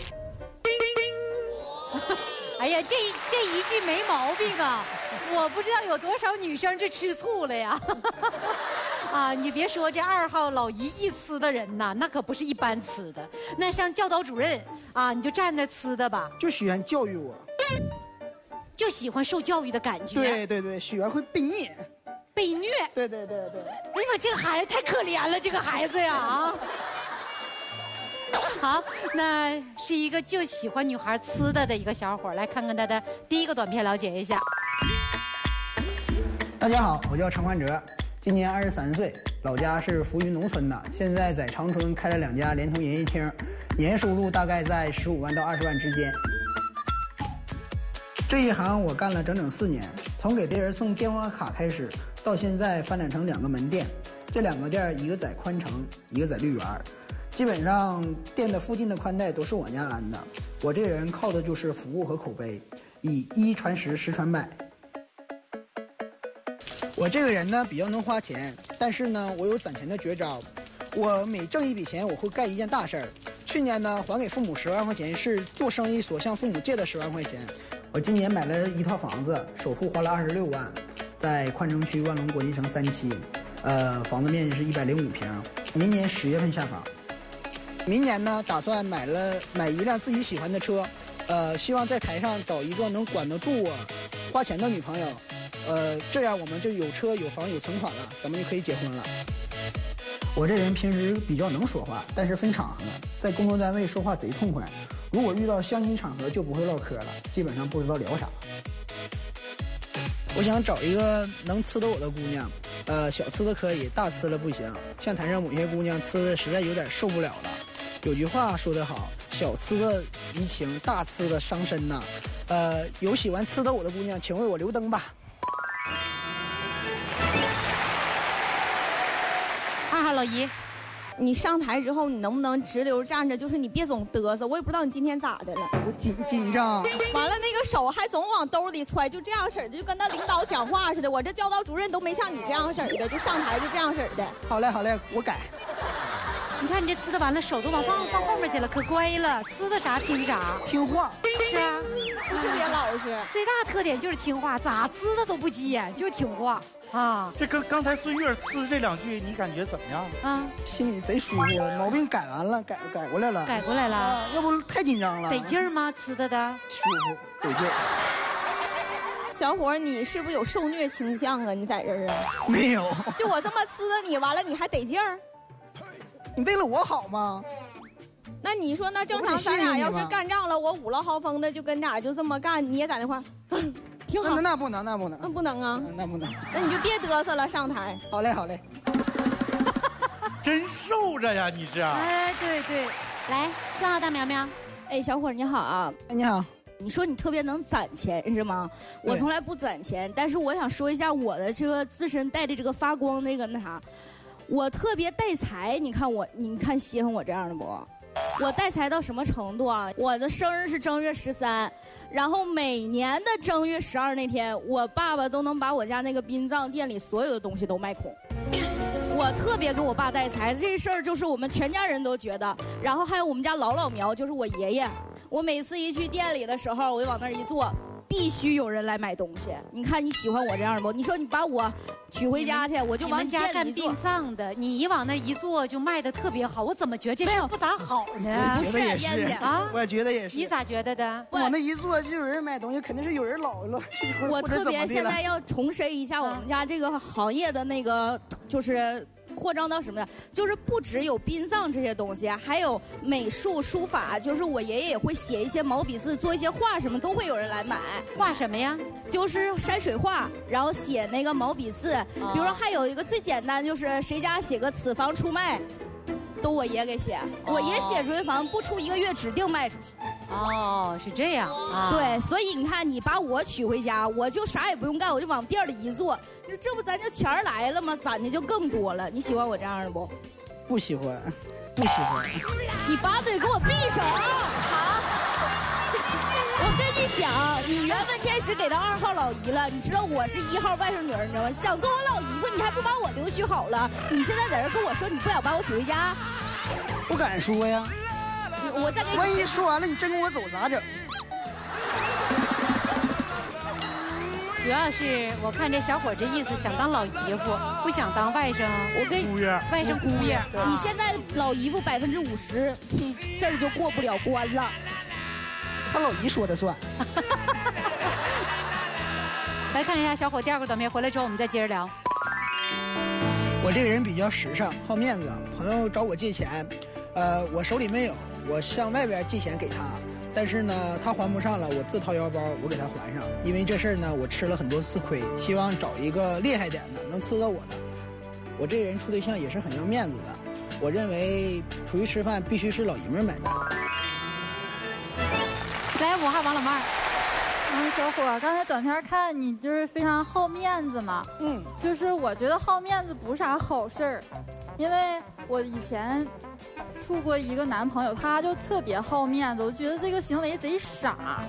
(laughs) 哎呀，这这一句没毛病啊！我不知道有多少女生这吃醋了呀！(laughs) 啊，你别说这二号老姨一呲的人呐，那可不是一般呲的，那像教导主任啊，你就站那呲的吧，就喜欢教育我。就喜欢受教育的感觉。对对对，喜欢会被虐。被虐。对对对对。哎呀妈，这个孩子太可怜了，这个孩子呀啊！(laughs) 好，那是一个就喜欢女孩呲的的一个小伙儿，来看看他的第一个短片，了解一下。大家好，我叫常焕哲，今年二十三岁，老家是扶余农村的，现在在长春开了两家联通营业厅，年收入大概在十五万到二十万之间。这一行我干了整整四年，从给别人送电话卡开始，到现在发展成两个门店，这两个店一个在宽城，一个在绿园。基本上店的附近的宽带都是我家安的。我这人靠的就是服务和口碑，以一传十，十传百。我这个人呢比较能花钱，但是呢我有攒钱的绝招。我每挣一笔钱，我会干一件大事儿。去年呢还给父母十万块钱，是做生意所向父母借的十万块钱。我今年买了一套房子，首付花了二十六万，在宽城区万隆国际城三期，呃，房子面积是一百零五平，明年十月份下房。明年呢，打算买了买一辆自己喜欢的车，呃，希望在台上找一个能管得住我花钱的女朋友，呃，这样我们就有车有房有存款了，咱们就可以结婚了。我这人平时比较能说话，但是分场合，在工作单位说话贼痛快，如果遇到相亲场合就不会唠嗑了，基本上不知道聊啥。我想找一个能呲得我的姑娘，呃，小呲的可以，大呲了不行。像台上某些姑娘呲的实在有点受不了了。有句话说得好，小呲的怡情，大呲的伤身呐。呃，有喜欢呲的我的姑娘，请为我留灯吧。二号老姨，你上台之后，你能不能直溜站着？就是你别总嘚瑟，我也不知道你今天咋的了。我紧紧张。完了，那个手还总往兜里揣，就这样式儿的，就跟那领导讲话似的。我这教导主任都没像你这样式儿的，就上台就这样式儿的。好嘞，好嘞，我改。你看你这呲的完了，手都往放放后面去了，可乖了，呲的啥听啥，听话。是啊，就特别老实。最大特点就是听话，咋呲的都不急眼，就听话啊。这刚刚才孙悦呲这两句，你感觉怎么样？啊，心里贼舒服，毛病改完了，改改过来了，改过来了啊要不太紧张了，得劲儿吗？呲的的，舒服，得劲儿。(laughs) 小伙，你是不是有受虐倾向啊？你在这儿啊？没有，就我这么呲的你，完了你还得劲儿？你为了我好吗？那你说，那正常咱俩要是干仗了，我五了豪风的就跟俩就这么干，你也在那块儿，(laughs) 挺好那。那不能，那不能，那不能啊，那不能。那你就别嘚瑟了，上台。好嘞，好嘞。(laughs) 真受着呀，你是啊？哎，对对，来四号大苗苗，哎，小伙你好啊！哎，你好。你说你特别能攒钱是吗？我从来不攒钱，但是我想说一下我的这个自身带的这个发光那个那啥，我特别带财。你看我，你看稀罕我这样的不？我带财到什么程度啊？我的生日是正月十三，然后每年的正月十二那天，我爸爸都能把我家那个殡葬店里所有的东西都卖空。我特别给我爸带财，这事儿就是我们全家人都觉得。然后还有我们家老老苗，就是我爷爷。我每次一去店里的时候，我就往那儿一坐，必须有人来买东西。你看你喜欢我这样不？你说你把我娶回家去，我就往家干殡葬的，你一往那一坐就卖的特别好，我怎么觉得这事儿不咋好呢？我觉得也是啊，我也觉得也是。你咋觉得的？往那一坐就有人买东西，肯定是有人老 (laughs) 了，我特别现在要重申一下我们家这个行业的那个，就是扩张到什么呢？就是不只有殡葬这些东西，还有美术、书法，就是我爷爷也会写一些毛笔字，做一些画，什么都会有人来买。画什么呀？就是山水画，然后写那个毛笔字。哦比如说还有一个最简单，就是谁家写个此房出卖。都我爷给写，我爷写出的房不出一个月指定卖出去。哦，是这样啊。对，所以你看，你把我娶回家，我就啥也不用干，我就往店里一坐，那这不咱就钱儿来了吗？攒的就更多了。你喜欢我这样的不？不喜欢，不喜欢。你把嘴给我闭上！好，我跟你讲，你缘分天使给到二号老姨了，你知道我是一号外甥女儿，你知道吗？想做我老姨夫，你还不把我留许好了？你现在在这跟我说你不想把我娶回家？不敢说呀。我再给你万一说完了，你真跟我走咋整？(laughs) 主要是我看这小伙这意思，想当老姨夫，不想当外甥。我跟姑爷外甥姑爷，你现在老姨夫百分之五十，这儿就过不了关了。他老姨说的算。(laughs) 来看一下小伙第二个短片，回来之后我们再接着聊。我这个人比较时尚，好面子。朋友找我借钱，呃，我手里没有，我向外边借钱给他，但是呢，他还不上了，我自掏腰包，我给他还上。因为这事儿呢，我吃了很多次亏，希望找一个厉害点的，能吃到我的。我这个人处对象也是很要面子的，我认为出去吃饭必须是老爷们儿买单。来，五号王老妹儿。嗯，小伙儿，刚才短片看你就是非常好面子嘛。嗯，就是我觉得好面子不是啥好事儿，因为我以前处过一个男朋友，他就特别好面子，我觉得这个行为贼傻。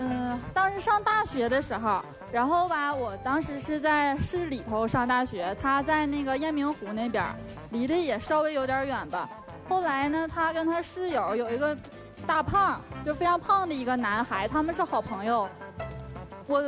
嗯，当时上大学的时候，然后吧，我当时是。在市里头上大学，他在那个雁鸣湖那边，离得也稍微有点远吧。后来呢，他跟他室友有一个大胖，就非常胖的一个男孩，他们是。好朋友。我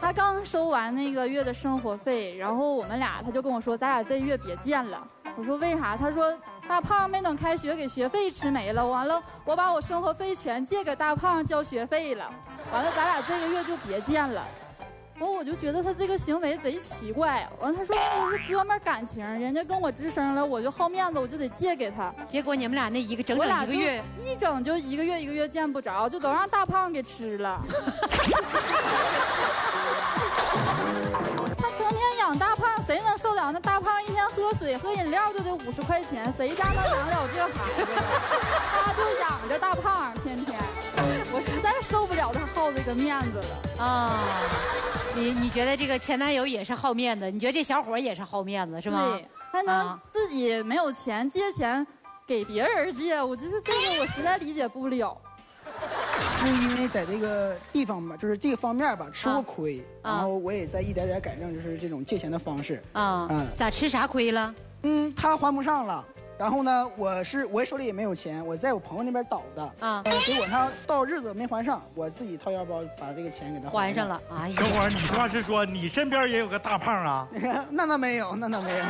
他刚收完那个月的生活费，然后我们俩他就跟我说，咱俩这月别见了。我说为啥？他说大胖没等开学给学费吃没了，完了我把我生活费全借给大胖交学费了，完了咱俩这个月就别见了。完我就觉得他这个行为贼奇怪。完他说那都是哥们儿感情，人家跟我吱声了，我就好面子，我就得借给他。结果你们俩那一个整整一个月，一整就一个月一个月见不着，就都让大胖给吃了。(laughs) 他成天养大胖，谁能受了，那大胖一天喝水、喝饮料就得五十块钱，谁家能养了这孩子？他就养着大胖，天天，(laughs) 我实在受不了他好这个面子了。啊，你你觉得这个前男友也是好面子？你觉得这小伙也是好面子是吗？对，还能啊自己没有钱借钱给别人借，我觉得这个我实在理解不了。就是因为在这个地方吧，就是这个方面吧吃过亏，啊然后我也在一点点改正，就是这种借钱的方式。啊，嗯咋吃啥亏了？嗯，他还不上了。然后呢，我是我手里也没有钱，我在我朋友那边倒的啊，呃结果他到日子没还上，我自己掏腰包把这个钱给他还上了。哎呀，小伙儿，你实话实说，你身边也有个大胖啊？(laughs) 那倒没有，那倒没有。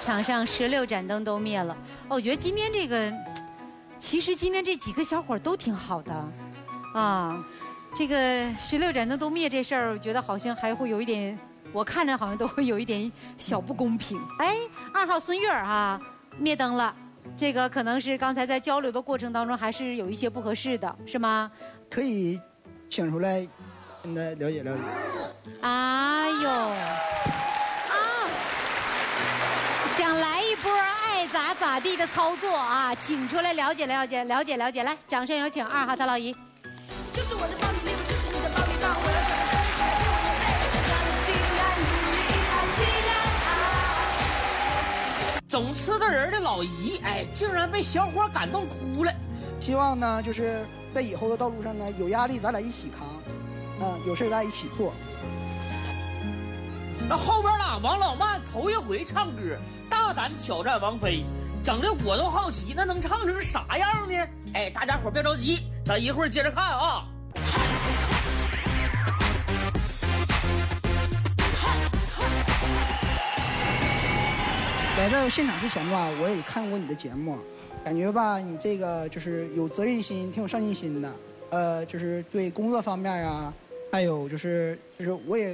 场上十六盏灯都灭了。哦我觉得今天这个，其实今天这几个小伙都挺好的，啊，这个十六盏灯都灭这事儿，我觉得好像还会有一点，我看着好像都会有一点小不公平。(laughs) 哎，二号孙悦儿哈灭灯了。这个可能是刚才在交流的过程当中，还是有一些不合适的，是吗？可以请出来跟他了解了解。哎呦，地的操作啊，请出来了解了解了解了解，来，掌声有请二号大老姨。就是我的妹，就是你的棒，我要怎么跟谁不相信爱努力爱起来总吃的人的老姨，哎，竟然被小伙感动哭了。希望呢，就是在以后的道路上呢，有压力咱俩一起扛，嗯，有事咱俩一起做。那后边啦，王老曼头一回唱歌，大胆挑战王菲，整的我都好奇，那能唱成啥样呢？哎，大家伙别着急，咱一会儿接着看啊。来到现场之前吧，我也看过你的节目，感觉吧，你这个就是有责任心，挺有上进心的。呃，就是对工作方面啊，还有就是就是我也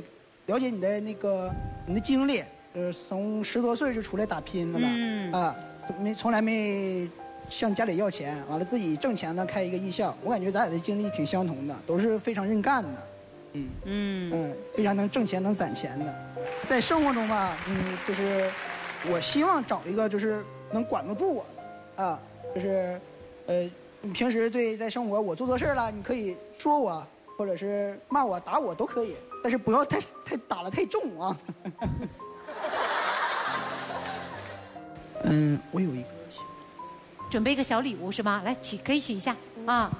了解你的那个你的经历，呃，从十多岁就出来打拼了吧，嗯啊，没从来没向家里要钱，完了自己挣钱了开一个艺校，我感觉咱俩的经历挺相同的，都是非常认干的，嗯嗯。嗯，非常能挣钱能攒钱的，在生活中吧，嗯，就是我希望找一个就是能管得住我的，啊，就是呃，你平时对在生活我做错事儿了，你可以说我，或者是骂我打我都可以，但是不要太太打得太重啊。(laughs) 嗯，我有一个准备一个小礼物是吗？来取，可以取一下啊。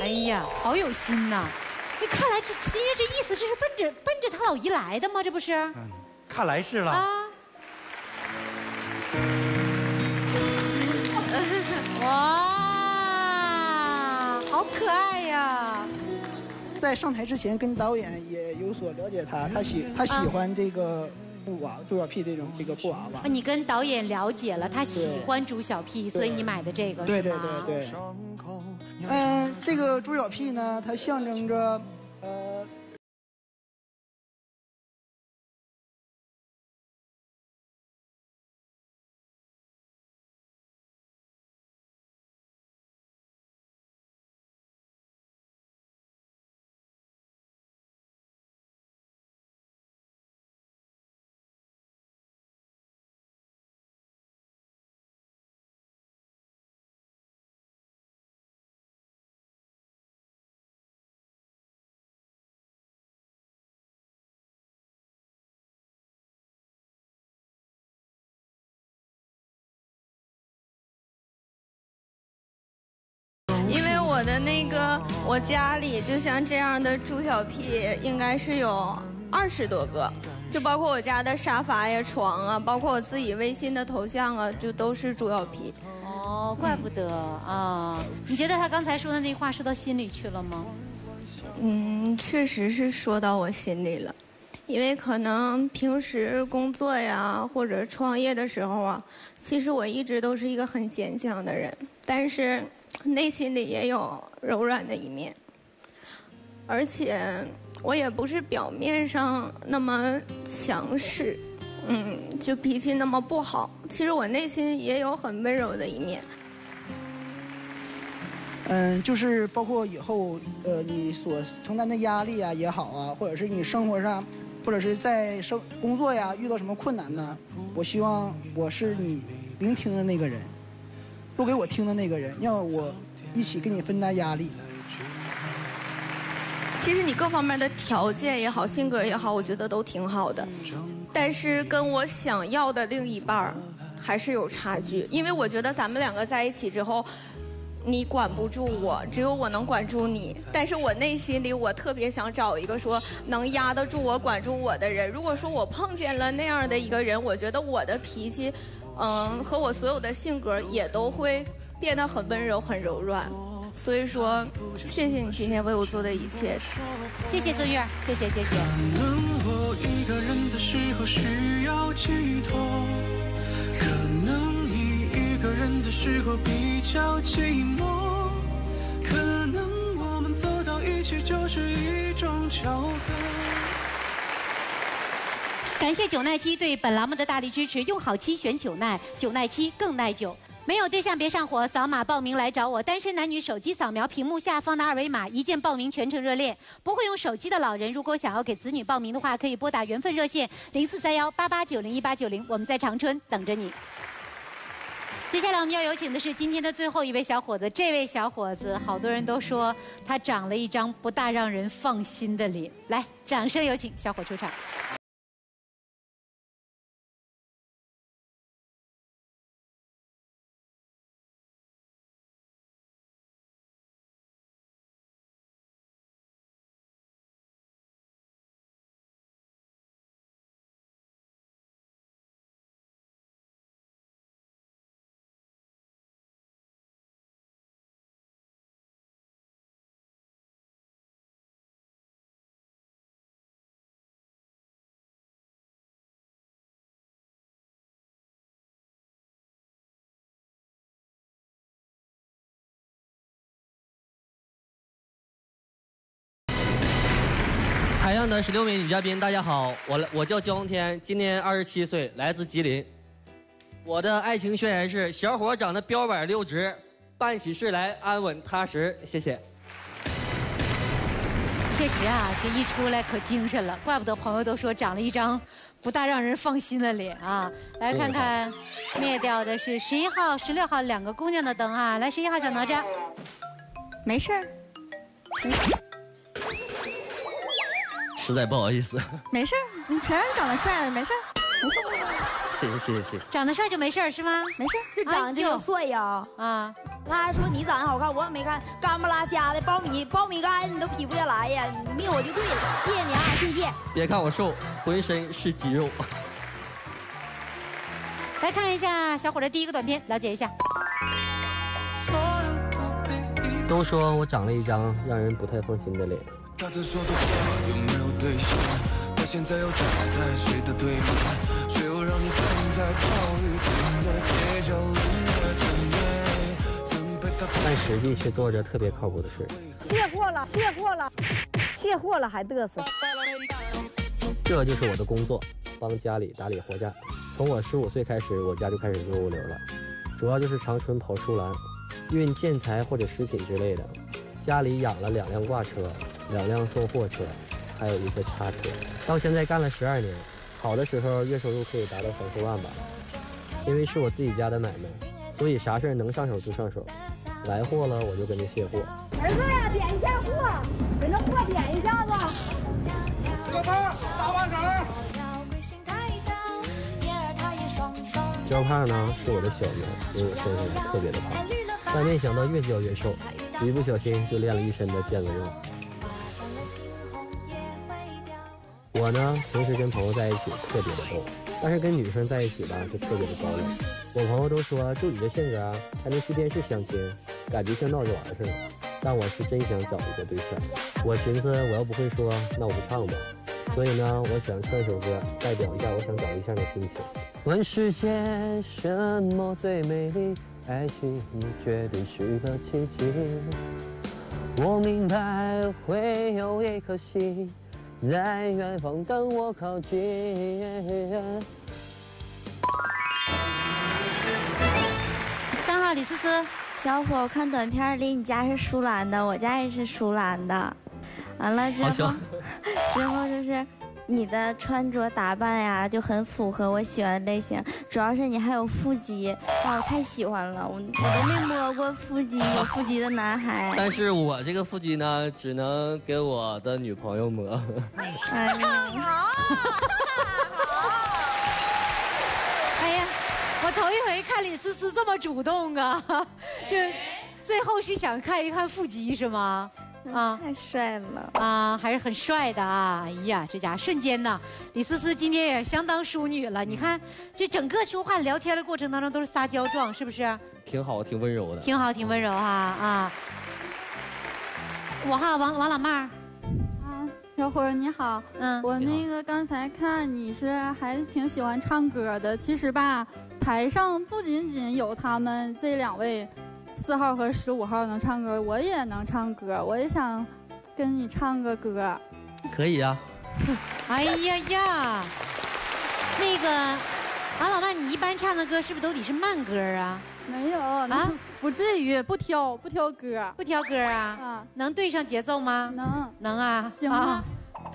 哎呀，好有心呐！你看来这今天这意思，这是奔着奔着他老姨来的吗？这不是？看来是了。啊。(laughs) 哇，好可爱呀！在上台之前跟导演也有所了解他，他喜他喜欢这个布娃朱小屁这种这个布娃娃啊，。你跟导演了解了，他喜欢朱小屁，所以你买的这个对对是吗？对对。嗯，这个朱小屁呢，它象征着我的那个我家里就像这样的猪小屁，应该是有二十多个，就包括我家的沙发呀、床啊，包括我自己微信的头像啊，就都是猪小屁。哦，怪不得啊！你觉得他刚才说的那话说到心里去了吗？嗯，确实是说到我心里了，因为可能平时工作呀或者创业的时候啊，其实我一直都是一个很坚强的人，但是内心里也有柔软的一面，而且我也不是表面上那么强势，嗯，就脾气那么不好，其实我内心也有很温柔的一面。嗯，就是包括以后呃你所承担的压力啊也好啊，或者是你生活上或者是在生工作呀遇到什么困难呢，我希望我是你聆听的那个人，说给我听的那个人，让我一起跟你分担压力。其实你各方面的条件也好，性格也好，我觉得都挺好的，但是跟我想要的另一半还是有差距。因为我觉得咱们两个在一起之后，你管不住我，只有我能管住你。但是我内心里我特别想找一个说能压得住我、管住我的人。如果说我碰见了那样的一个人，我觉得我的脾气，嗯，和我所有的性格也都会变得很温柔、很柔软。所以说，谢谢你今天为我做的一切。谢谢孙悦，谢谢谢谢。可能我一个人的时候需要寄托，可能你一个人的时候比较寂寞，可能我们走到一起就是一种巧合。感谢九奈七对本栏目的大力支持，用好七选九奈，九奈七更耐久。没有对象别上火，扫码报名来找我。单身男女手机扫描屏幕下方的二维码，一键报名，全程热恋。不会用手机的老人，如果想要给子女报名的话，可以拨打缘分热线零四三幺八八九零一八九零，我们在长春等着你。接下来我们要有请的是今天的最后一位小伙子，这位小伙子好多人都说他长了一张不大让人放心的脸，来，掌声有请小伙出场。海洋的十六位女嘉宾，大家好，我来，我叫焦红天，今年二十七岁，来自吉林。我的爱情宣言是：小伙长得标板六直，办起事来安稳踏实。谢谢。确实啊，这一出来可精神了，怪不得朋友都说长了一张不大让人放心的脸啊。来看看，灭掉的是十一号、十六号两个姑娘的灯啊。来，十一号小哪吒，没事儿，实在不好意思，(laughs) 没事儿，你承认长得帅，没事儿，没事儿。谢谢谢谢谢谢。长得帅就没事儿是吗？没事是长得这个帅呀啊！他还说你长得好看，我也没看，干不拉瞎的苞米苞米干你都劈不下来呀，你灭我就对了，谢谢你啊，谢谢。别看我瘦，浑身是肌肉。(laughs) 来看一下小伙的第一个短片，了解一下。都说我长了一张让人不太放心的脸，他曾说的话有没有兑现？他现在又站在谁的对面？谁又让你站在暴雨天的街角冷的正面？曾被他但实际却做着特别靠谱的事。卸货了，卸货了，卸货了还嘚瑟。这就是我的工作，帮家里打理货架。从我十五岁开始，我家就开始做物流了，主要就是长春跑树栏，运建材或者食品之类的。家里养了两辆挂车，两辆送货车，还有一个叉车。到现在干了十二年，好的时候月收入可以达到三四万吧。因为是我自己家的买卖，所以啥事儿能上手就上手，来货了我就跟着卸货。儿子呀，点一下货，给那货点一下子。小胖，大把手。焦胖呢是我的小名，因为我身上特别的胖，但没想到越教越瘦，一不小心就练了一身的腱子肉。我呢，平时跟朋友在一起特别的逗，但是跟女生在一起吧就特别的高冷。我朋友都说，就你这性格，还能去电视相亲，感觉像闹着玩似的。但我是真想找一个对象。我寻思，我要不会说，那我就唱吧。所以呢，我想唱一首歌，代表一下我想找对象的心情。问世间什么最美丽？爱情绝对是个奇迹。我明白会有一颗心在远方等我靠近。三号李思思，小伙，我看短片里你家是舒兰的，我家也是舒兰的。完了之后，(laughs) 之后就是你的穿着打扮呀，就很符合我喜欢的类型。主要是你还有腹肌，哇，我太喜欢了，我我都没摸过腹肌，有腹肌的男孩。但是我这个腹肌呢，只能给我的女朋友摸。哎呀，哎呀，我头一回看李思思这么主动啊，(laughs) 就最后是想看一看腹肌是吗？啊，太帅了啊，还是很帅的啊！哎呀，这家瞬间呢，李思思今天也相当淑女了。你看，这整个说话聊天的过程当中都是撒娇状，是不是？挺好，挺温柔的。挺好，挺温柔哈啊！我哈，王王老妹儿，啊，小伙儿你好，嗯，我那个刚才看你是还挺喜欢唱歌的。其实吧，台上不仅仅有他们这两位，四号和十五号能唱歌，我也能唱歌，我也想跟你唱个歌。可以啊。哎呀呀，那个王老妹，你一般唱的歌是不是都得是慢歌啊？没有啊，不至于不挑不挑歌，不挑歌啊？啊，能对上节奏吗？能，能啊。行吗？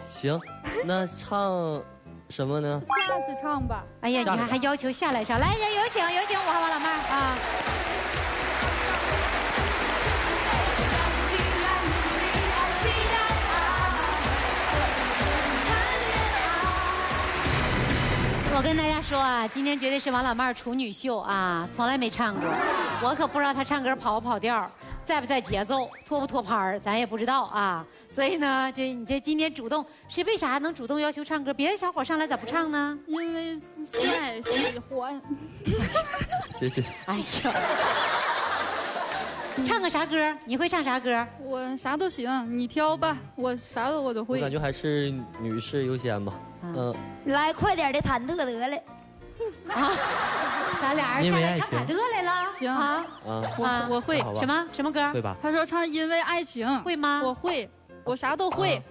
行，那唱什么呢？下去唱吧。哎呀，你还还要求下来唱，来，有请有请五号王老妹啊。我跟大家说啊，今天绝对是王老妹儿处女秀啊，从来没唱过。我可不知道她唱歌跑不跑调，在不在节奏，拖不拖拍儿，咱也不知道啊。所以呢，这你这今天主动是为啥能主动要求唱歌？别的小伙上来咋不唱呢？因为帅喜欢。(laughs) 谢谢。哎呀，唱个啥歌？你会唱啥歌？我啥都行，你挑吧，我啥都我都会。我感觉还是女士优先吧。嗯，来快点的忐忑得了。啊，咱俩人下来唱忐忑来了。行啊啊，我我会什么什么歌？会吧？他说唱《因为爱情》，会吗？我会，我啥都会。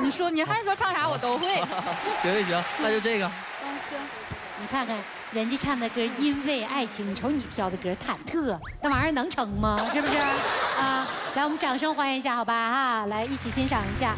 你说你还说唱啥我都会。(laughs) 行行行，那就这个。嗯，行。你看看人家唱的歌《因为爱情》，你瞅你挑的歌《忐忑》，那玩意儿能成吗？是不是？啊，来，我们掌声欢迎一下，好吧？哈，来一起欣赏一下。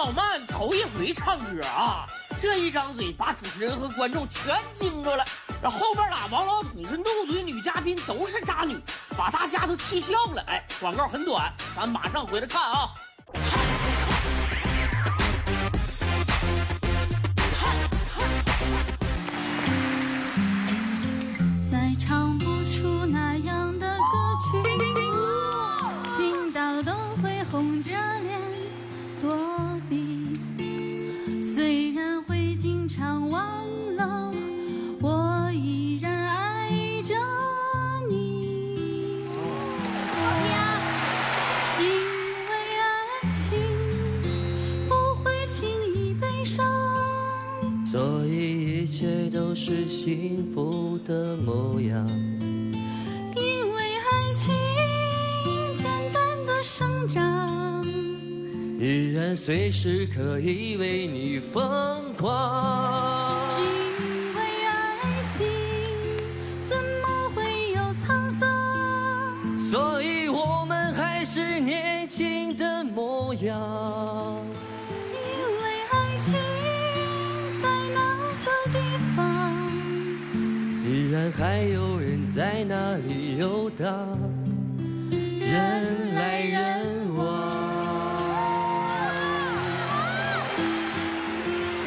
老曼头一回唱歌啊，这一张嘴把主持人和观众全惊着了。然后后边俩王老土是怒嘴女嘉宾都是渣女，把大家都气笑了。哎，广告很短，咱马上回来看啊。的模样。因为爱情简单的生长，依然随时可以为你疯狂。游荡，人来人往。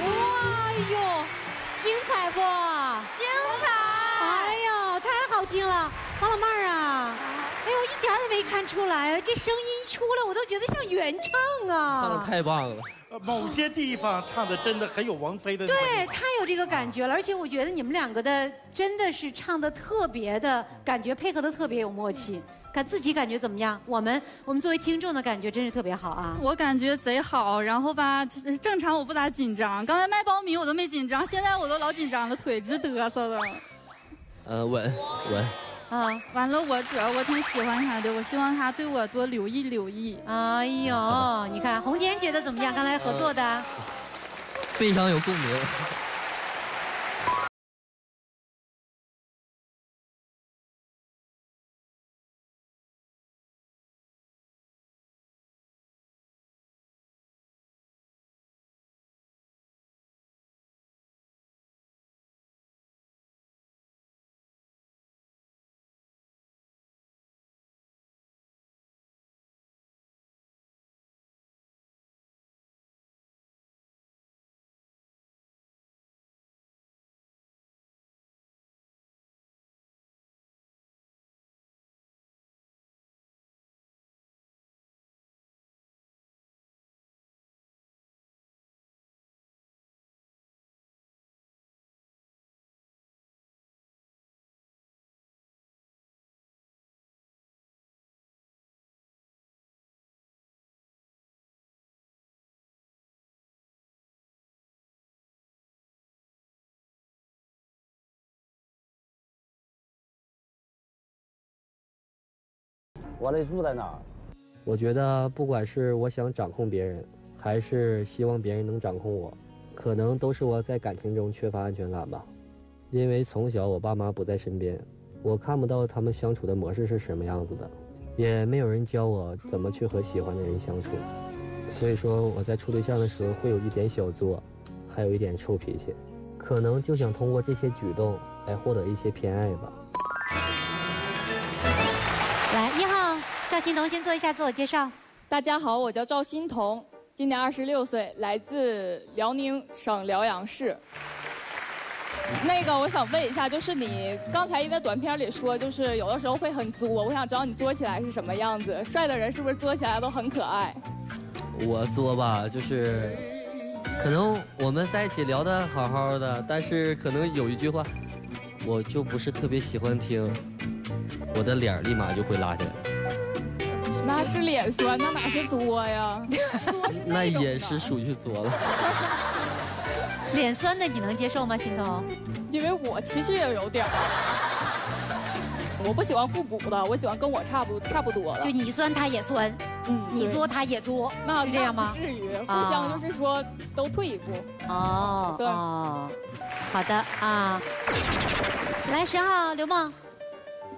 哇哟，精彩不？精彩！哎呦，太好听了，王老妹儿啊！哎呦，一点儿也没看出来，这声音一出来，我都觉得像原唱啊！唱的太棒了。呃某些地方唱的真的很有王菲的那个对，太有这个感觉了，而且我觉得你们两个的真的是唱的特别的感觉，配合的特别有默契。感自己感觉怎么样？我们我们作为听众的感觉真是特别好啊！我感觉贼好，然后吧，正常我不咋紧张，刚才卖苞米我都没紧张，现在我都老紧张了，腿直嘚瑟了。呃，稳稳。啊，完了，我主要我挺喜欢他的，我希望他对我多留意留意。哎呦，(laughs) 你看红姐觉得怎么样？刚才合作的，非常有共鸣。我得住在哪儿？我觉得不管是我想掌控别人，还是希望别人能掌控我，可能都是我在感情中缺乏安全感吧。因为从小我爸妈不在身边，我看不到他们相处的模式是什么样子的，也没有人教我怎么去和喜欢的人相处。所以说我在处对象的时候会有一点小作，还有一点臭脾气，可能就想通过这些举动来获得一些偏爱吧。欣桐先做一下自我介绍。大家好，我叫赵欣桐，今年二十六岁，来自辽宁省辽阳市。那个，我想问一下，就是你刚才因为短片里说，就是有的时候会很作，我想知道你作起来是什么样子？帅的人是不是作起来都很可爱？我作吧，就是可能我们在一起聊得好好的，但是可能有一句话，我就不是特别喜欢听，我的脸立马就会拉下来。那是脸酸，那哪是作呀？(laughs) 那也是属于作了。(laughs) 脸酸的你能接受吗，心疼？因为我其实也有点儿，我不喜欢互补的，我喜欢跟我差不差不多的。就你酸他也酸，嗯，你作他也作，那是这样吗？不至于，互啊相就是说都退一步。哦对哦，好的啊，来十号刘梦，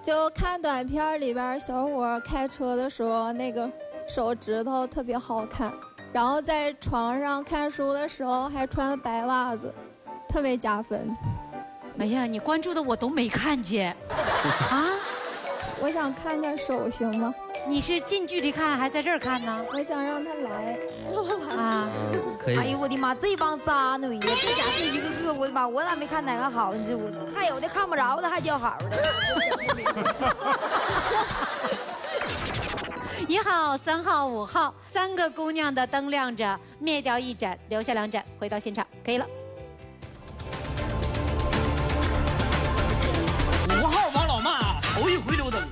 就看短片里边小伙开车的时候，那个手指头特别好看，然后在床上看书的时候还穿白袜子，特别加分。哎呀，你关注的我都没看见，(laughs) 啊？我想看看手行吗？你是近距离看还在这儿看呢？我想让他来。啊，(laughs) 可以哎呦我的妈，这帮渣女呀，这家伙一个个，我的妈，我咋没看哪个好？你这我还有的看不着的还叫好的。(laughs) (laughs) 一号、三号、五号，三个姑娘的灯亮着，灭掉一盏，留下两盏，回到现场，可以了。五号王老妈头一回留灯，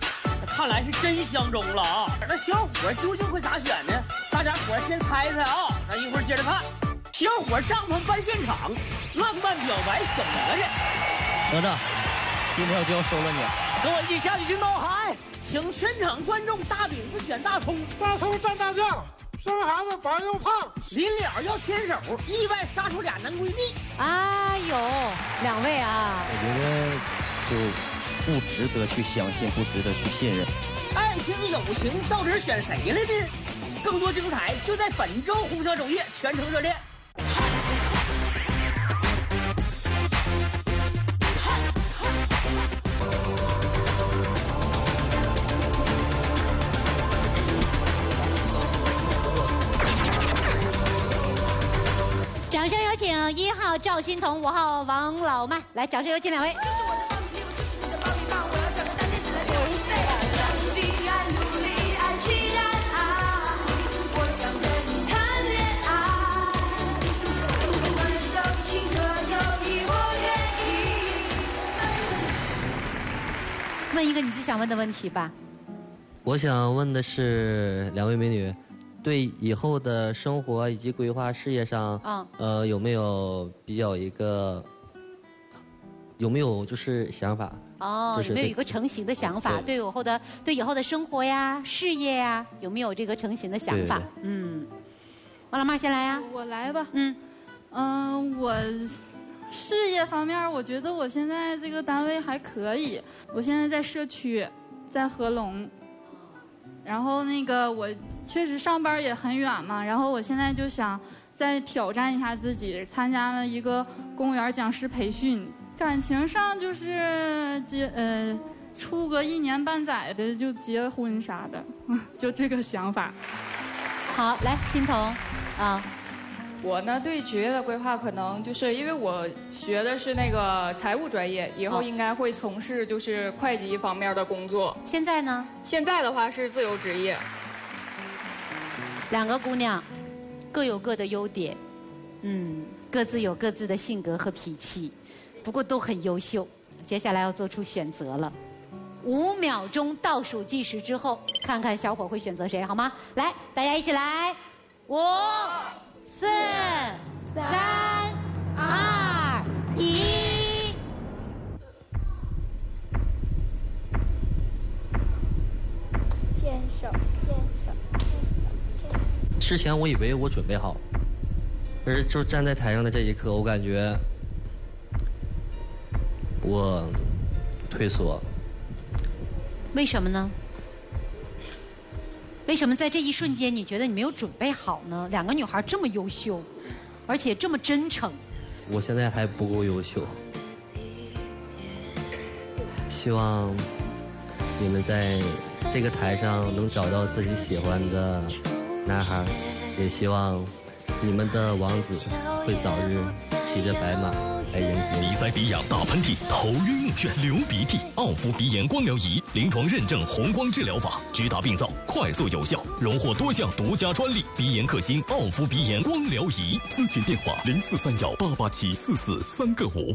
看来是真相中了啊！那小伙究竟会咋选呢？大家伙先猜猜啊！咱一会儿接着看。小伙帐篷搬现场，浪漫表白小哪吒。哪吒，今天我就要收了你。跟我一起下去去闹海，请全场观众大饼子卷大葱，大葱蘸大酱，生孩子白又胖。临了要牵手，意外杀出俩男闺蜜。哎呦，两位啊，我觉得就不值得去相信，不值得去信任。爱情友情到底选谁了呢？更多精彩就在本周红色首页全程热恋。请一号赵欣彤，五号王老麦，来，掌声有请两位。心爱努力爱期待爱，我想和你谈恋爱，奋斗情和友谊我愿意。问一个你最想问的问题吧。我想问的是，两位美女，对以后的生活以及规划事业上，嗯呃，有没有比较一个，有没有就是想法？哦，就是有没有一个成型的想法？对以后的对以后的生活呀、事业呀，有没有这个成型的想法？对嗯，王老妈先来呀。我来吧。嗯嗯，我事业方面，我觉得我现在这个单位还可以。我现在在社区，在合龙。然后那个我确实上班也很远嘛，然后我现在就想再挑战一下自己，参加了一个公务员讲师培训。感情上就是结呃处个一年半载的就结婚啥的，(laughs) 就这个想法。好，来欣桐啊，我呢对职业的规划，可能就是因为我学的是那个财务专业，以后应该会从事就是会计方面的工作。现在呢？现在的话是自由职业。两个姑娘各有各的优点，嗯，各自有各自的性格和脾气，不过都很优秀。接下来要做出选择了，五秒钟倒数计时之后，看看小伙会选择谁，好吗？来，大家一起来，五、四、三、二、一。牵手，牵手，牵手，牵手。之前我以为我准备好，可是就站在台上的这一刻，我感觉我退缩。为什么呢？为什么在这一瞬间你觉得你没有准备好呢？两个女孩这么优秀，而且这么真诚，我现在还不够优秀，希望你们在这个台上能找到自己喜欢的男孩，也希望你们的王子会早日骑着白马来迎接。鼻塞、鼻痒、打喷嚏、头晕目眩、流鼻涕，奥夫鼻炎光疗仪临床认证红光治疗法，直达病灶，快速有效，荣获多项独家专利。鼻炎克星奥夫鼻炎光疗仪，咨询电话零四三幺八八七四四三个五。